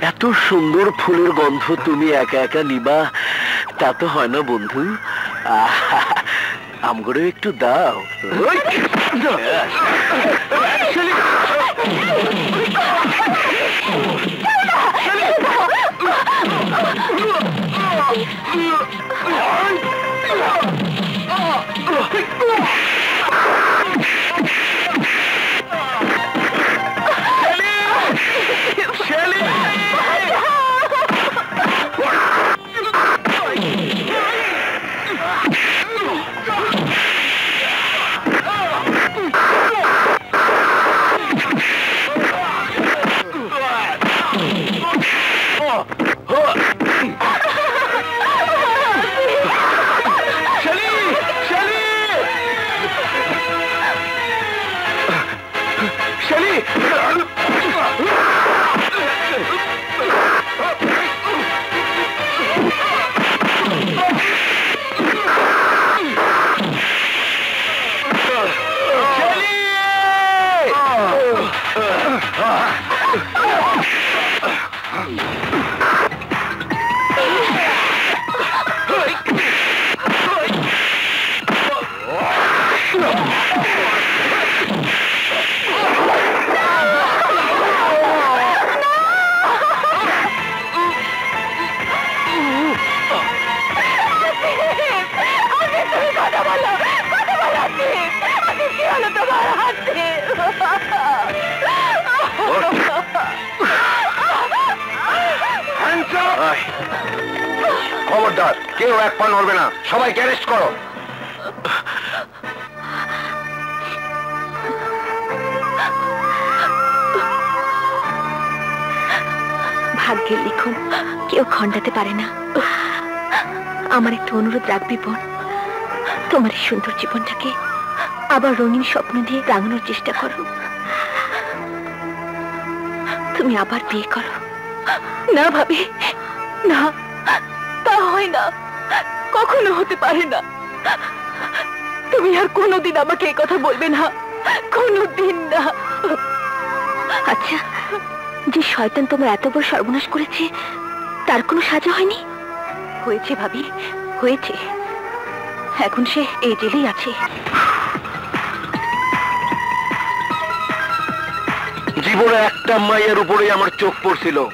Speaker 8: এত সুন্দর ফুলের গন্ধ তুমি একা একা নিবা তা তো হয় না বন্ধু। আমগরে একটু দাও। Oh!
Speaker 9: খবরদার, কেউ এক পা নড়বে না। সবাইকে অ্যারেস্ট করো।
Speaker 6: ভাগ্যের লিখন, কেউ খণ্ডাতে পারে না। আমার একটু অনুরোধ রাখবি, বোন। তোমার এই সুন্দর জীবনটাকে আবার রঙিন স্বপ্ন দিয়ে রাঙানোর চেষ্টা করো। তুমি আবার বিয়ে করো। না, ভাবি। না। হয় না। কখনো হতে পারে না। তুমি আর কোনোদিন আমাকে এই কথা বলবে না। কোনোদিন না। আচ্ছা যে শয়তান তোমার এত বড় সর্বনাশ করেছে তার কোনো সাজা হয়নি? হয়েছে ভাবি হয়েছে। এখন সে এই জেলেই আছে।
Speaker 9: জীবনে একটা মায়ের উপরেই আমার চোখ পড়ছিল।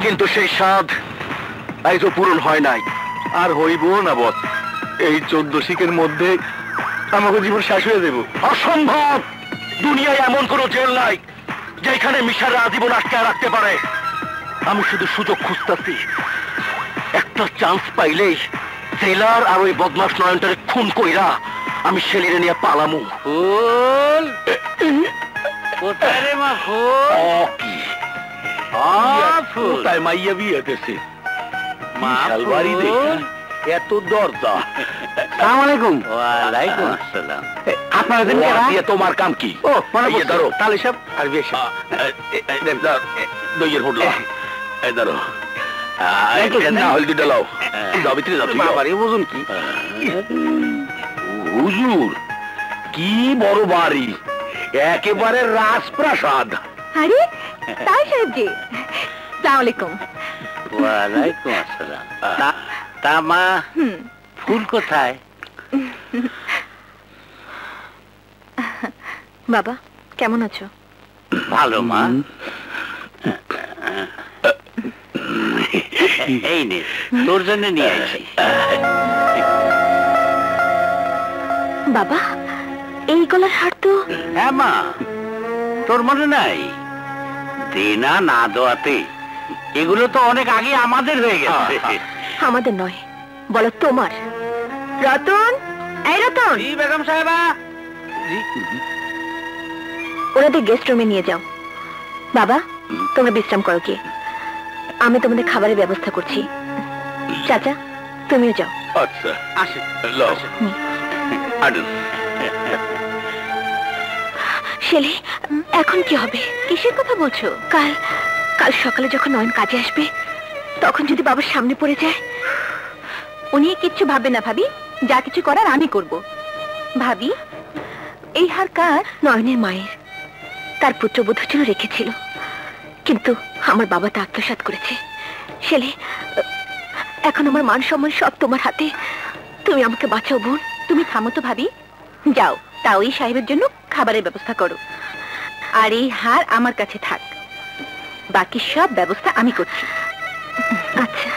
Speaker 9: কিন্তু সেই স্বাদ আজও পূরণ হয় নাই। আর হইব না বস এই চোদ্দ শিখের মধ্যে আমাকে জীবন শেষ হয়ে দেব অসম্ভব! দুনিয়ায় এমন কোনো জেল নাই যেখানে মিশারে আজীবন আটকে রাখতে পারে। আমি শুধু সুযোগ খুঁজতেছি। একটা চান্স পাইলেই জেলার আর ওই বদমাস নয়নটারে খুন কইরা আমি ছেলেরে নিয়ে পালামু।
Speaker 2: ফুল! কোথায় রে মা ফুল?
Speaker 9: কি?
Speaker 2: আ, ফুল!
Speaker 9: তাই মাইয়া বিয়ে গেছে
Speaker 2: মা
Speaker 9: বিশাল বাড়ি
Speaker 2: ফুল।
Speaker 9: দেখি এত দরজা।
Speaker 7: সালাম আলাইকুম
Speaker 2: ওয়ালাইকুম আসসালাম।
Speaker 7: আপনারা দিন
Speaker 9: ওয়া তোমার কাম কি?
Speaker 7: ও মনে
Speaker 9: ধরো।
Speaker 7: তাহলে সব
Speaker 9: আর বেশি দইয়ের হোটলা। এই ধরো। না হল দুটা লাও ভিতরে যাও
Speaker 7: বাবারে বুঝুন কি?
Speaker 9: হুজুর কি বড় বাড়ি। একেবারে রাজপ্রাসাদ।
Speaker 6: আরে তাই আলাইকুম
Speaker 2: ওয়ালাইকুম আসসালাম। তা- মা ফুল কোথায়?
Speaker 6: বাবা কেমন আছো?
Speaker 2: ভালো মা। এই নে তোর জন্য নিয়ে আইছি
Speaker 6: বাবা এই গলার হার তো
Speaker 2: হ্যাঁ মা তোর মনে নাই? দেনা না দেওয়াতে এগুলো তো অনেক আগে আমাদের হয়ে গেছে।
Speaker 6: আমাদের নয় বলো তোমার। রতন? এই রতন!
Speaker 2: জি বেগম সাহেবা।
Speaker 6: ওনাদের গেস্ট রুমে নিয়ে যাও। বাবা তোমরা বিশ্রাম করো কি আমি তোমাদের খাবারের ব্যবস্থা করছি। চাচা তুমিও যাও।
Speaker 9: আচ্ছা।
Speaker 6: শেলি এখন কি হবে? কিসের কথা বলছো? কাল কাল সকালে যখন নয়ন কাজে আসবে, তখন যদি বাবার সামনে পড়ে যায়, উনি কিচ্ছু ভাববে না ভাবি, যা কিছু করার আমি করব। ভাবি, এই হার কার? নয়নের মায়ের। তার পুত্রবধূর জন্য রেখেছিল। কিন্তু আমার বাবা তা আত্মসাৎ করেছে। শেলে এখন আমার মান সম্মান সব তোমার হাতে। তুমি আমাকে বাঁচাও, বোন। তুমি থামো তো ভাবি। যাও তা ওই সাহেবের জন্য খাবারের ব্যবস্থা করো। আর এই হার আমার কাছে থাক। বাকি সব ব্যবস্থা আমি করছি। আচ্ছা।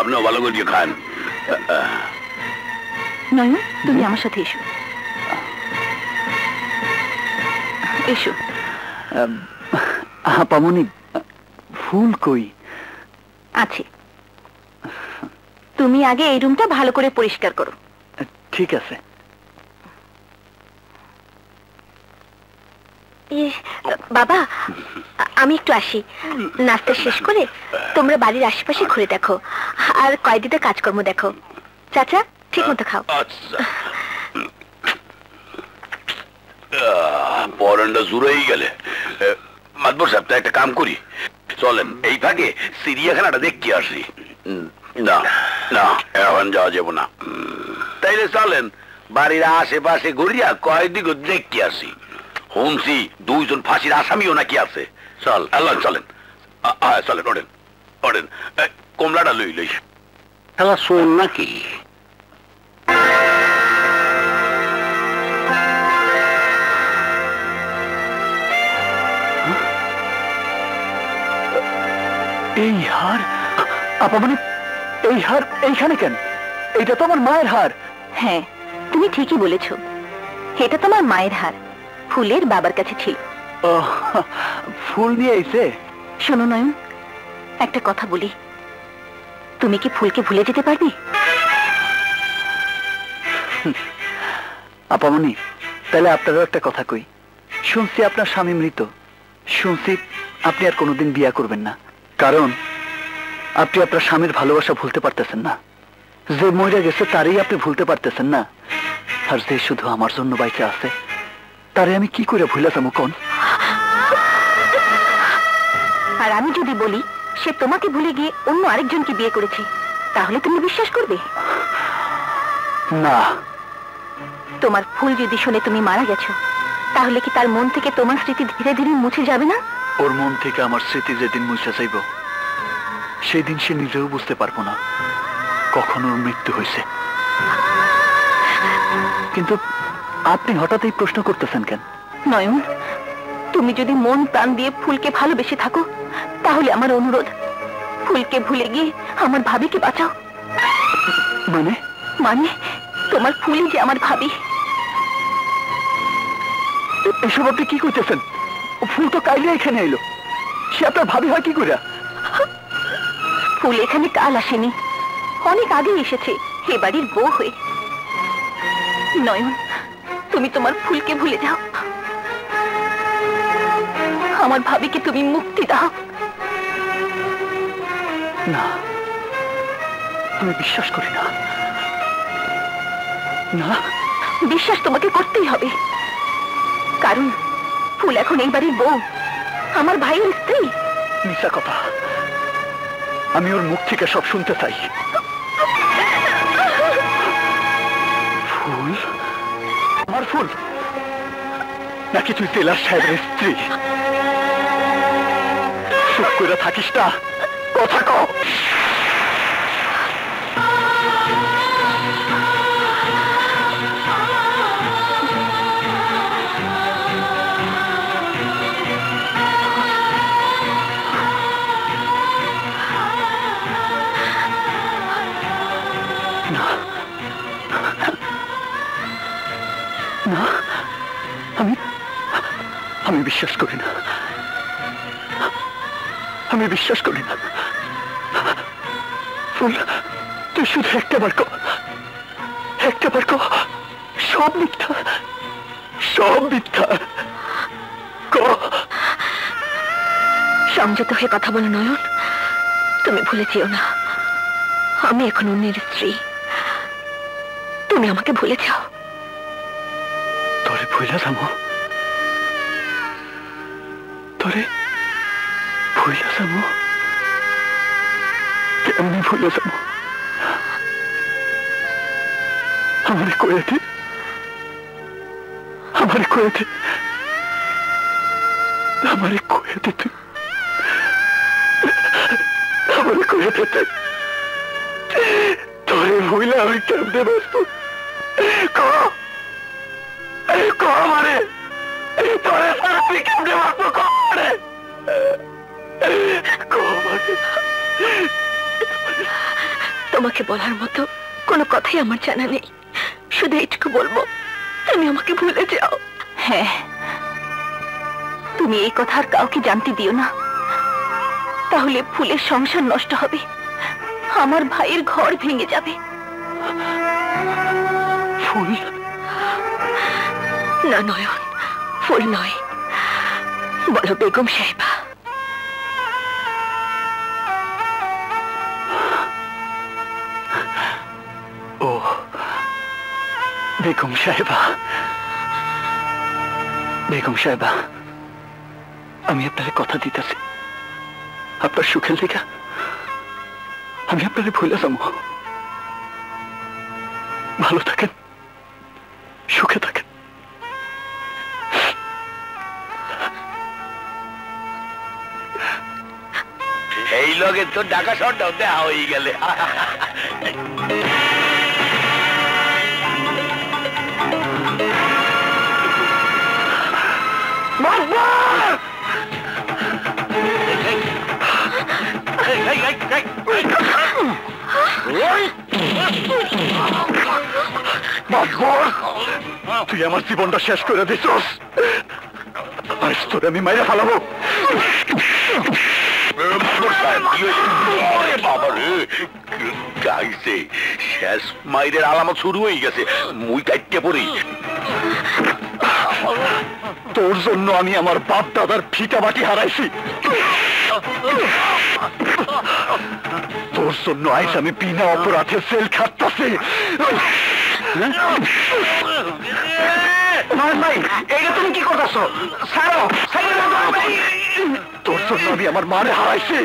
Speaker 9: আপনিও ভালো করে খান।
Speaker 6: নয়ন তুমি আমার সাথে এসো। এসো।
Speaker 7: আপামনি ফুল কই?
Speaker 6: আছে। তুমি আগে এই রুমটা ভালো করে পরিষ্কার করো।
Speaker 7: ঠিক আছে।
Speaker 6: বাবা, আমি একটু আসি। নাস্তা শেষ করে তোমরা বাড়ির আশেপাশে ঘুরে দেখো। আর কয়েকদিতে কাজকর্ম দেখো। চাচা, ঠিক মতো খাও।
Speaker 9: আচ্ছা। জুড়েই গেলে। সাহেব একটা কাম করি। চলেন, এই ফাঁকে চিড়িয়াখানাটা দেখতে আসি। না না, এখন যাওয়া যাব না। তাইলে চলেন, বাড়ির আশেপাশে ঘুরিয়া কয়েকদিক দেখতে আসি। শুনছি দুইজন ফাঁসির আসামিও নাকি আছে। চল। আল্লাহ চলেন। আ, চলেন ওঠেন ওঠেন। কমলাটা লই লই।
Speaker 2: তাহলে শোন নাকি?
Speaker 7: এই হার? আপা মানে এই হার এইখানে কেন? এইটা তো আমার মায়ের হার।
Speaker 3: হ্যাঁ তুমি ঠিকই বলেছ। এটা তোমার মায়ের হার। ফুলের বাবার কাছে ছিল।
Speaker 7: ফুল নিয়ে আইছে?
Speaker 3: শোনো নয়ন একটা কথা বলি। তুমি কি ফুলকে ভুলে যেতে পারবে?
Speaker 7: আপামনি তাহলে আপনারও একটা কথা কই। শুনছি আপনার স্বামী মৃত। শুনছি আপনি আর কোনোদিন বিয়া করবেন না। কারণ আপনি আপনার স্বামীর ভালোবাসা ভুলতে পারতেছেন না। যে মরে গেছে তারই আপনি ভুলতে পারতেছেন না। আর যে শুধু আমার জন্য বাইচে আছে তারে আমি কি করে ভুলে যাব কোন?
Speaker 3: আর আমি যদি বলি সে তোমাকে ভুলে গিয়ে অন্য আরেকজনকে বিয়ে করেছে তাহলে তুমি বিশ্বাস করবে?
Speaker 7: না।
Speaker 3: তোমার ফুল যদি শুনে তুমি মারা গেছো তাহলে কি তার মন থেকে তোমার স্মৃতি ধীরে ধীরে মুছে যাবে না?
Speaker 7: ওর মন থেকে আমার স্মৃতি যেদিন মুছে যাইব সেই দিন সে নিজেও বুঝতে পারব না কখন ওর মৃত্যু হয়েছে কিন্তু আপনি হঠাৎ এই প্রশ্ন করতেছেন কেন?
Speaker 3: নয়ন তুমি যদি মন প্রাণ দিয়ে ফুলকে ভালোবেসে থাকো তাহলে আমার অনুরোধ ফুলকে ভুলে গিয়ে আমার ভাবিকে বাঁচাও।
Speaker 7: মানে?
Speaker 3: মানে তোমার ফুলই যে আমার ভাবি।
Speaker 7: এসব আপনি কি করতেছেন ফুল তো কাইলে এখানে এলো। সে আপনার ভাবি হয় কি করে
Speaker 3: ফুল এখানে কাল আসেনি। অনেক আগে এসেছে এ বাড়ির বউ হয়ে। নয়ন তুমি তোমার ফুলকে ভুলে যাও। আমার ভাবিকে তুমি মুক্তি দাও।
Speaker 7: না আমি বিশ্বাস করি না। না।
Speaker 3: বিশ্বাস তোমাকে করতেই হবে। কারণ ফুল এখন এই বাড়ির বউ। আমার ভাইয়ের স্ত্রী।
Speaker 7: মিশা কথা। আমি ওর মুখ থেকে সব শুনতে চাই। ফুল? নাকি তুই তেলার সাহেবের স্ত্রী? চুপ করে থাকিস না। কথা কও। বিশ্বাস করি না। আমি বিশ্বাস করি না। ফুল তুই শুধু একটা বার একটা বার সব মিথ্যা। সব মিথ্যা।
Speaker 3: সংযত হয়ে কথা বলো নয়ন। তুমি ভুলে যেও না। আমি এখন অন্যের স্ত্রী তুমি আমাকে ভুলে যাও।
Speaker 7: তোরে ভুলা যাব?
Speaker 3: দিও না। তাহলে ফুলের সংসার নষ্ট হবে। আমার ভাইয়ের ঘর ভেঙে যাবে।
Speaker 7: ফুল?
Speaker 3: না নয়ন ফুল নয়। বলো বেগম সাহেবা।
Speaker 7: ও বেগম সাহেবা। বেগম সাহেবা। আমি আপনারে কথা দিতেছি। আপনার সুখের লেখা আমি আপনারে ভুলে যাব। ভালো থাকেন সুখে থাকেন।
Speaker 2: এই লগে তো ঢাকা শহরটাও দেওয়া হয়ে গেলে।
Speaker 7: তুই আমার জীবনটা শেষ করে দিছস আজ তোরে আমি মাইরে ফেলাবো।
Speaker 2: শেষ মাইরের আলামত শুরু হয়ে গেছে, মুই কাটতে পড়ি।
Speaker 7: তোর জন্য আমি আমার বাপ দাদার ফিটা বাটি হারাইছি। তোর জন্য আইস আমি বিনা অপরাধে সেল খাটতাছি। এইটা তুমি কি করতেছো? তোর জন্য আমি আমার মারে হারাইছি।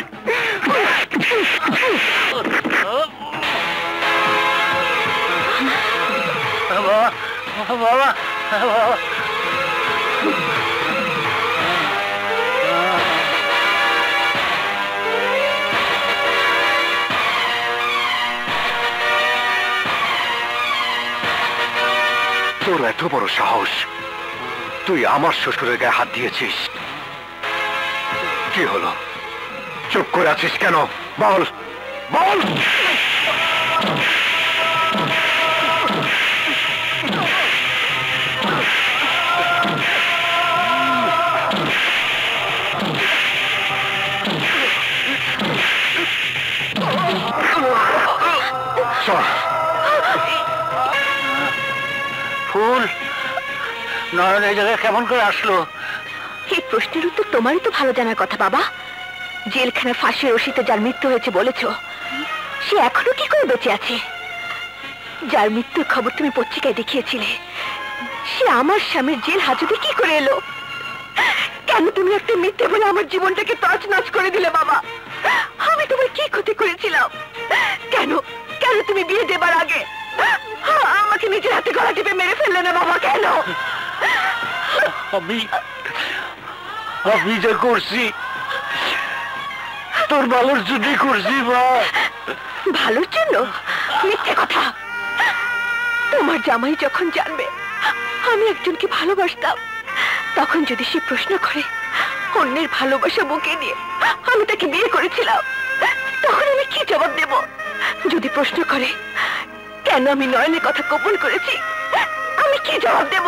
Speaker 2: বাবা।
Speaker 7: তোর এত বড় সাহস। তুই আমার শ্বশুরের গায়ে হাত দিয়েছিস। কি হলো? চুপ করে আছিস কেন? বল। বল!
Speaker 2: নয়ন এই জায়গায় কেমন করে আসলো?
Speaker 6: এই প্রশ্নের উত্তর তোমারই তো ভালো জানার কথা, বাবা। জেলখানা ফাঁসির রশিতে যার মৃত্যু হয়েছে বলেছ, সে এখনও কি করে বেঁচে আছে? যার মৃত্যুর খবর তুমি পত্রিকায় দেখিয়েছিলে, সে আমার স্বামীর জেল হাজতে কি করে এলো? কেন তুমি একটা মিথ্যে বলে আমার জীবনটাকে তছনছ করে দিলে, বাবা? আমি তোমার কি ক্ষতি করেছিলাম? কেন কেন তুমি বিয়ে দেবার আগে? আমাকে নিজের হাতে গলা টিপে মেরে ফেললে না, বাবা, কেন?
Speaker 2: আমি আমি যা করছি, তোর ভালোর জন্যই করছি, মা।
Speaker 6: ভালোর জন্য? মিথ্যে কথা। তোমার জামাই যখন জানবে আমি একজনকে ভালোবাসতাম, তখন যদি সে প্রশ্ন করে অন্যের ভালোবাসা বুকে নিয়ে আমি তাকে বিয়ে করেছিলাম, তখন আমি কি জবাব দেব? যদি প্রশ্ন করে, কেন আমি নয়নের কথা গোপন করেছি, আমি কি জবাব দেব?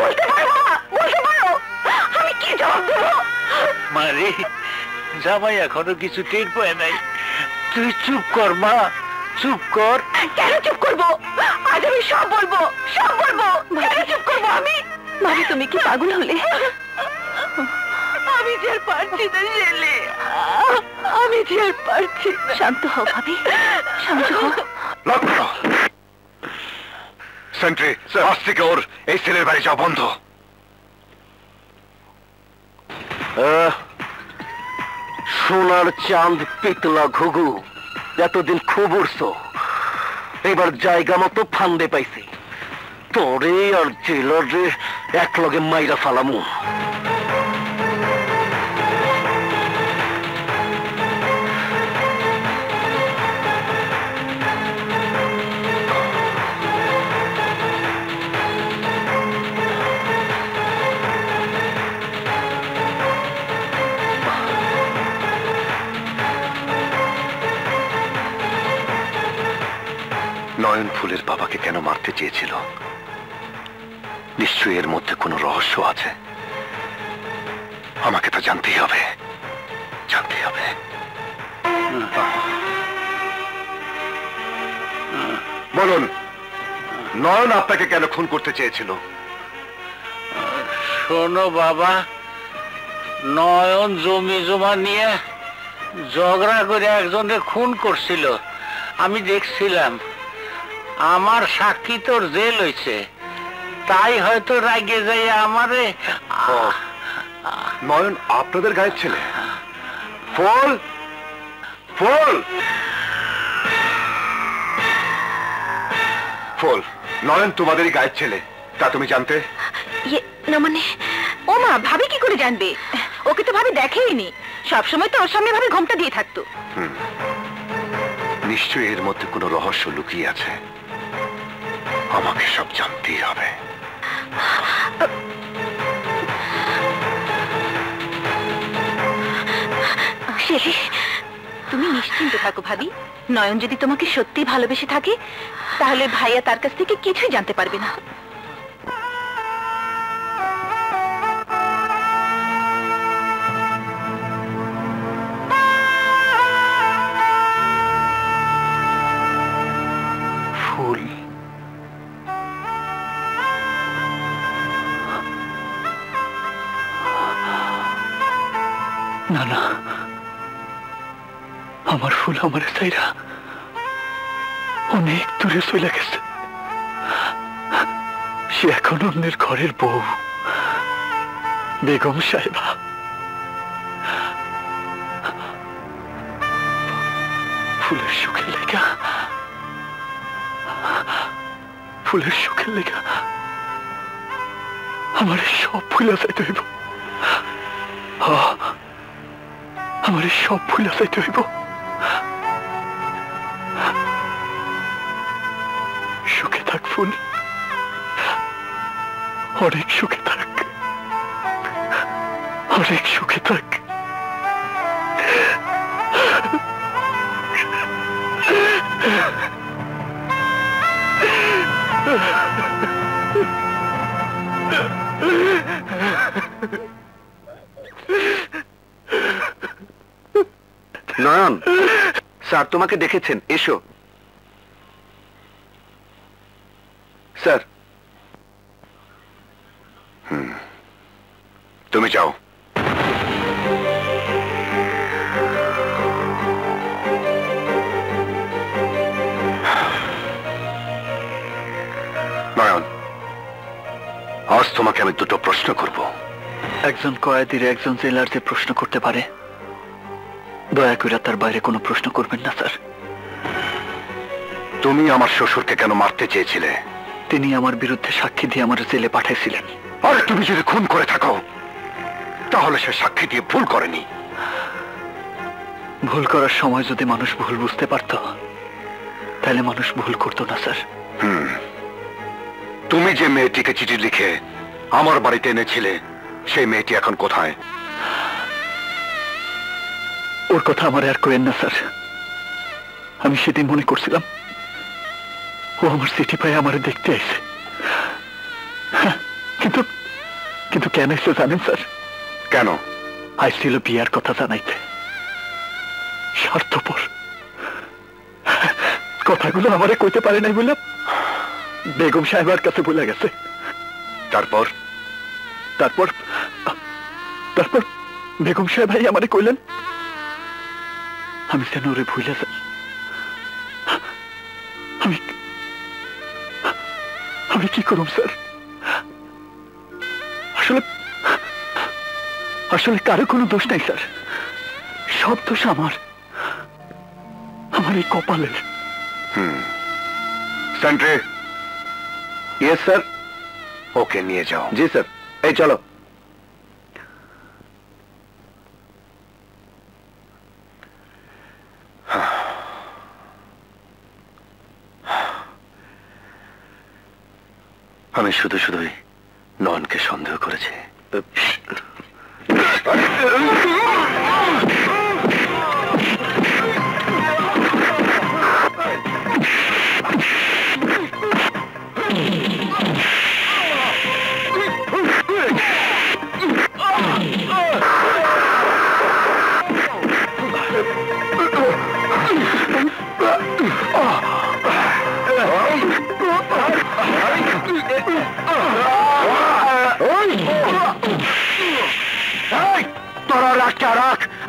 Speaker 6: বলতে পারো মা, বলতে পারো আমি কি জবাব দেব?
Speaker 2: মারে জামাই এখনও কিছু টের পায় নাই। তুই চুপ কর মা চুপ কর।
Speaker 6: কেন চুপ করব? আজ আমি সব বলব সব বলব। কেন চুপ করব আমি? মানে তুমি কি পাগল হলে? আমি যে আর পারছি না ছেলে। আমি যে আর পারছি শান্ত হও ভাবি। শান্ত হও।
Speaker 7: সেন্ট্রি আজ থেকে ওর এই ছেলের বাড়ি যাওয়া বন্ধ
Speaker 2: সোনার চাঁদ পিতলা ঘুঘু, এতদিন খুব উড়ছো। এবার জায়গা মতো ফান্দে পাইছি। তোরে আর জেলারে এক লগে মাইরা ফালামু।
Speaker 7: নয়ন ফুলের বাবাকে কেন মারতে চেয়েছিল? নিশ্চয়ই এর মধ্যে কোনো রহস্য আছে। আমাকে তো জানতেই হবে। জানতেই হবে। বলুন, নয়ন আপনাকে কেন খুন করতে চেয়েছিল?
Speaker 2: শোনো বাবা, নয়ন জমি জমা নিয়ে ঝগড়া করে একজনকে খুন করছিল। আমি দেখছিলাম। আমার সাক্ষী তোর জেল হয়েছে তাই হয়তো রাগে যাই আমারে
Speaker 1: নয়ন আপনাদের গায়ের ছেলে। ফুল ফুল। ফুল নয়ন তোমাদেরই গায়ের ছেলে। তা তুমি জানতে?
Speaker 6: ইয়ে না মানে ও মা ভাবি কি করে জানবে? ওকে তো ভাবি দেখেইনি। সবসময় তো ওর সামনে ভাবে ঘোমটা দিয়ে থাকতো।
Speaker 1: নিশ্চয়ই এর মধ্যে কোনো রহস্য লুকিয়ে আছে। আমাকে সব জানতেই হবে।
Speaker 6: তুমি নিশ্চিন্ত থাকো ভাবি। নয়ন যদি তোমাকে সত্যি ভালোবেসে থাকে, তাহলে ভাইয়া তার কাছ থেকে কিছুই জানতে পারবে না।
Speaker 7: না। আমার ফুল আমার সাইরা অনেক দূরে চলে গেছে। সে এখন অন্যের ঘরের বউ। বেগম সাহেবা। ফুলের সুখের লেখা ফুলের সুখের লেখা আমার সব ফুলা যাইতে হইব। আহ, আমার সব ফুলা যাইতে হইব। সুখে থাক ফুল। অনেক সুখে থাক। অনেক সুখে থাক।
Speaker 1: নয়ন স্যার তোমাকে দেখেছেন এসো। স্যার। হুম তুমি যাও। নয়ন আজ তোমাকে আমি দুটো প্রশ্ন করব।
Speaker 7: একজন কয়েদির একজন জেলার যে প্রশ্ন করতে পারে। দয়া করে তার বাইরে কোনো প্রশ্ন করবেন না স্যার।
Speaker 1: তুমি আমার শ্বশুরকে কেন মারতে চেয়েছিলে?
Speaker 7: তিনি আমার বিরুদ্ধে সাক্ষী দিয়ে আমার জেলে পাঠাইছিলেন।
Speaker 1: আর তুমি যদি খুন করে থাকো তাহলে সে সাক্ষী দিয়ে ভুল করেনি।
Speaker 7: ভুল করার সময় যদি মানুষ ভুল বুঝতে পারত তাহলে মানুষ ভুল করতো না স্যার।
Speaker 1: তুমি যে মেয়েটিকে চিঠি লিখে আমার বাড়িতে এনেছিলে সেই মেয়েটি এখন কোথায়?
Speaker 7: ওর কথা আমার আর করেন না স্যার। আমি সেদিন মনে করছিলাম ও আমার চিঠি পায়ে আমার দেখতে আইছে। হ্যাঁ, কিন্তু কিন্তু কেন এসে জানেন স্যার?
Speaker 1: কেন?
Speaker 7: আইছিল বিয়ার কথা জানাইতে। স্বার্থপর। কথাগুলো আমারে কইতে পারে নাই বললাম বেগম সাহেবার কাছে বলে গেছে।
Speaker 1: তারপর?
Speaker 7: তারপর তারপর বেগম সাহেব ভাই আমারে কইলেন আমি যেন ওরে ভুলে যাই আমি আমি কি করুম স্যার? আসলে আসলে কারও কোনো দোষ নাই স্যার। সব দোষ আমার। আমার এই কপালের।
Speaker 1: সেন্ট্রি ইয়েস স্যার ওকে নিয়ে যাও। জি স্যার। এই চলো। শুধু শুধুই ননকে সন্দেহ করেছি।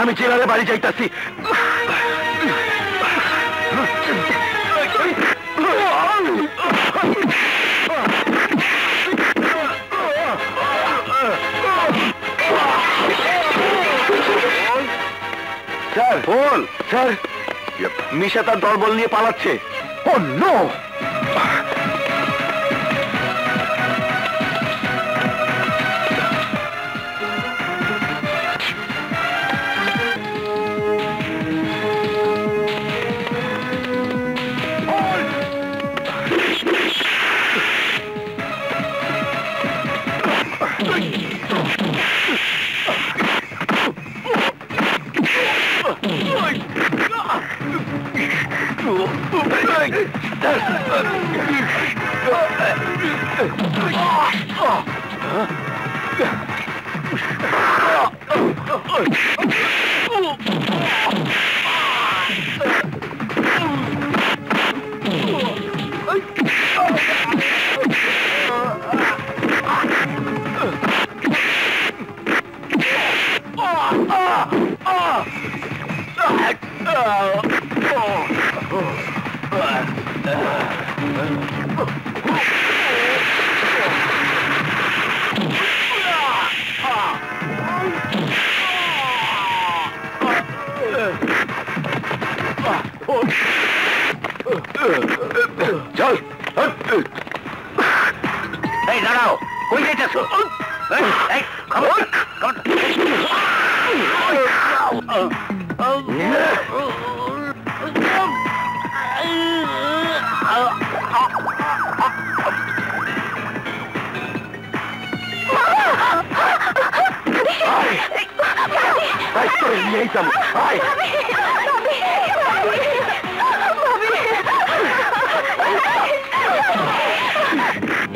Speaker 1: আমি জেলারে বাড়ি যাইতাছি।
Speaker 14: স্যার বল। স্যার মিশা তার দলবল নিয়ে পালাচ্ছে। ও নো!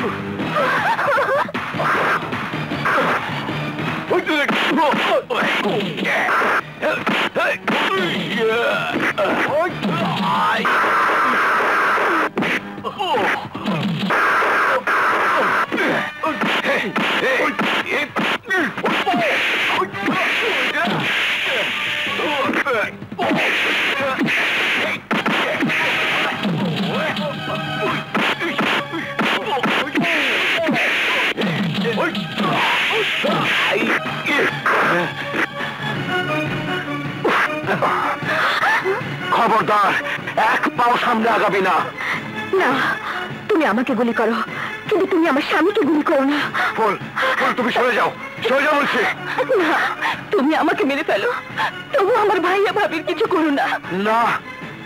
Speaker 14: Ugh. আগাবি না।
Speaker 3: না তুমি আমাকে গুলি করো কিন্তু তুমি আমার স্বামীকে গুলি করো না।
Speaker 14: ফুল ফুল তুমি সরে যাও সরে যাও বলছি।
Speaker 3: না তুমি আমাকে মেরে ফেলো তবু আমার ভাইয়া ভাবির কিছু করো না।
Speaker 14: না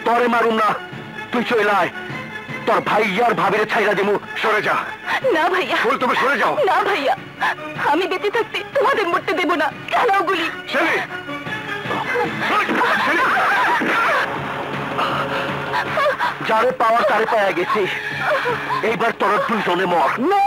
Speaker 14: তরে মারুম না তুই চলে আয়। তোর ভাইয়ার ভাবের ছাইরা দিমু সরে যা।
Speaker 3: না ভাইয়া।
Speaker 14: ফুল তুমি সরে যাও।
Speaker 3: না ভাইয়া আমি বেঁচে থাকতে তোমাদের মরতে দেব না। চালাও গুলি?
Speaker 14: যারে পাওয়া তারে পাওয়া গেছে। এইবার তোর দুইজনে মর। না!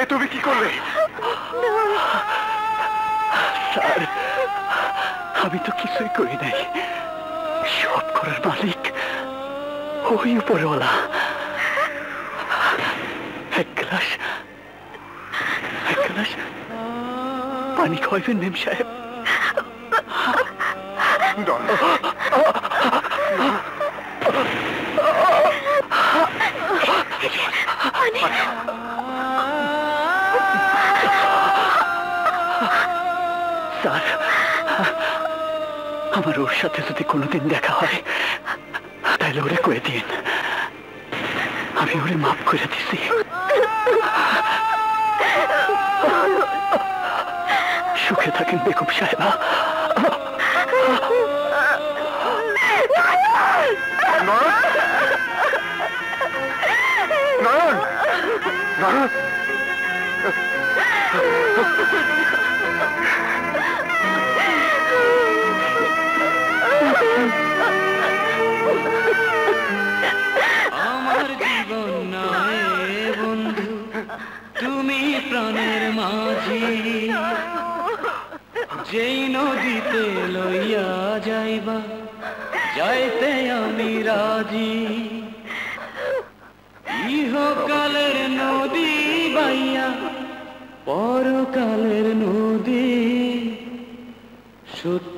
Speaker 14: এ তুমি কি করলে?
Speaker 7: স্যার আমি তো কিছুই করি নাই। সব করার মালিক ওই উপরওয়ালা। এক গ্লাস এক গ্লাস পানি খাওয়াইবেন মেম সাহেব স্যার আমার ওর সাথে যদি কোনোদিন দেখা হয়, তাহলে ওরে কয়ে দিন। আমি ওরে মাফ করে দিছি। সুখে থাকেন বেকুব সাহেবা।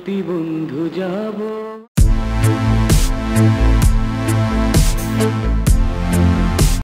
Speaker 15: সত্যি বন্ধু যাব।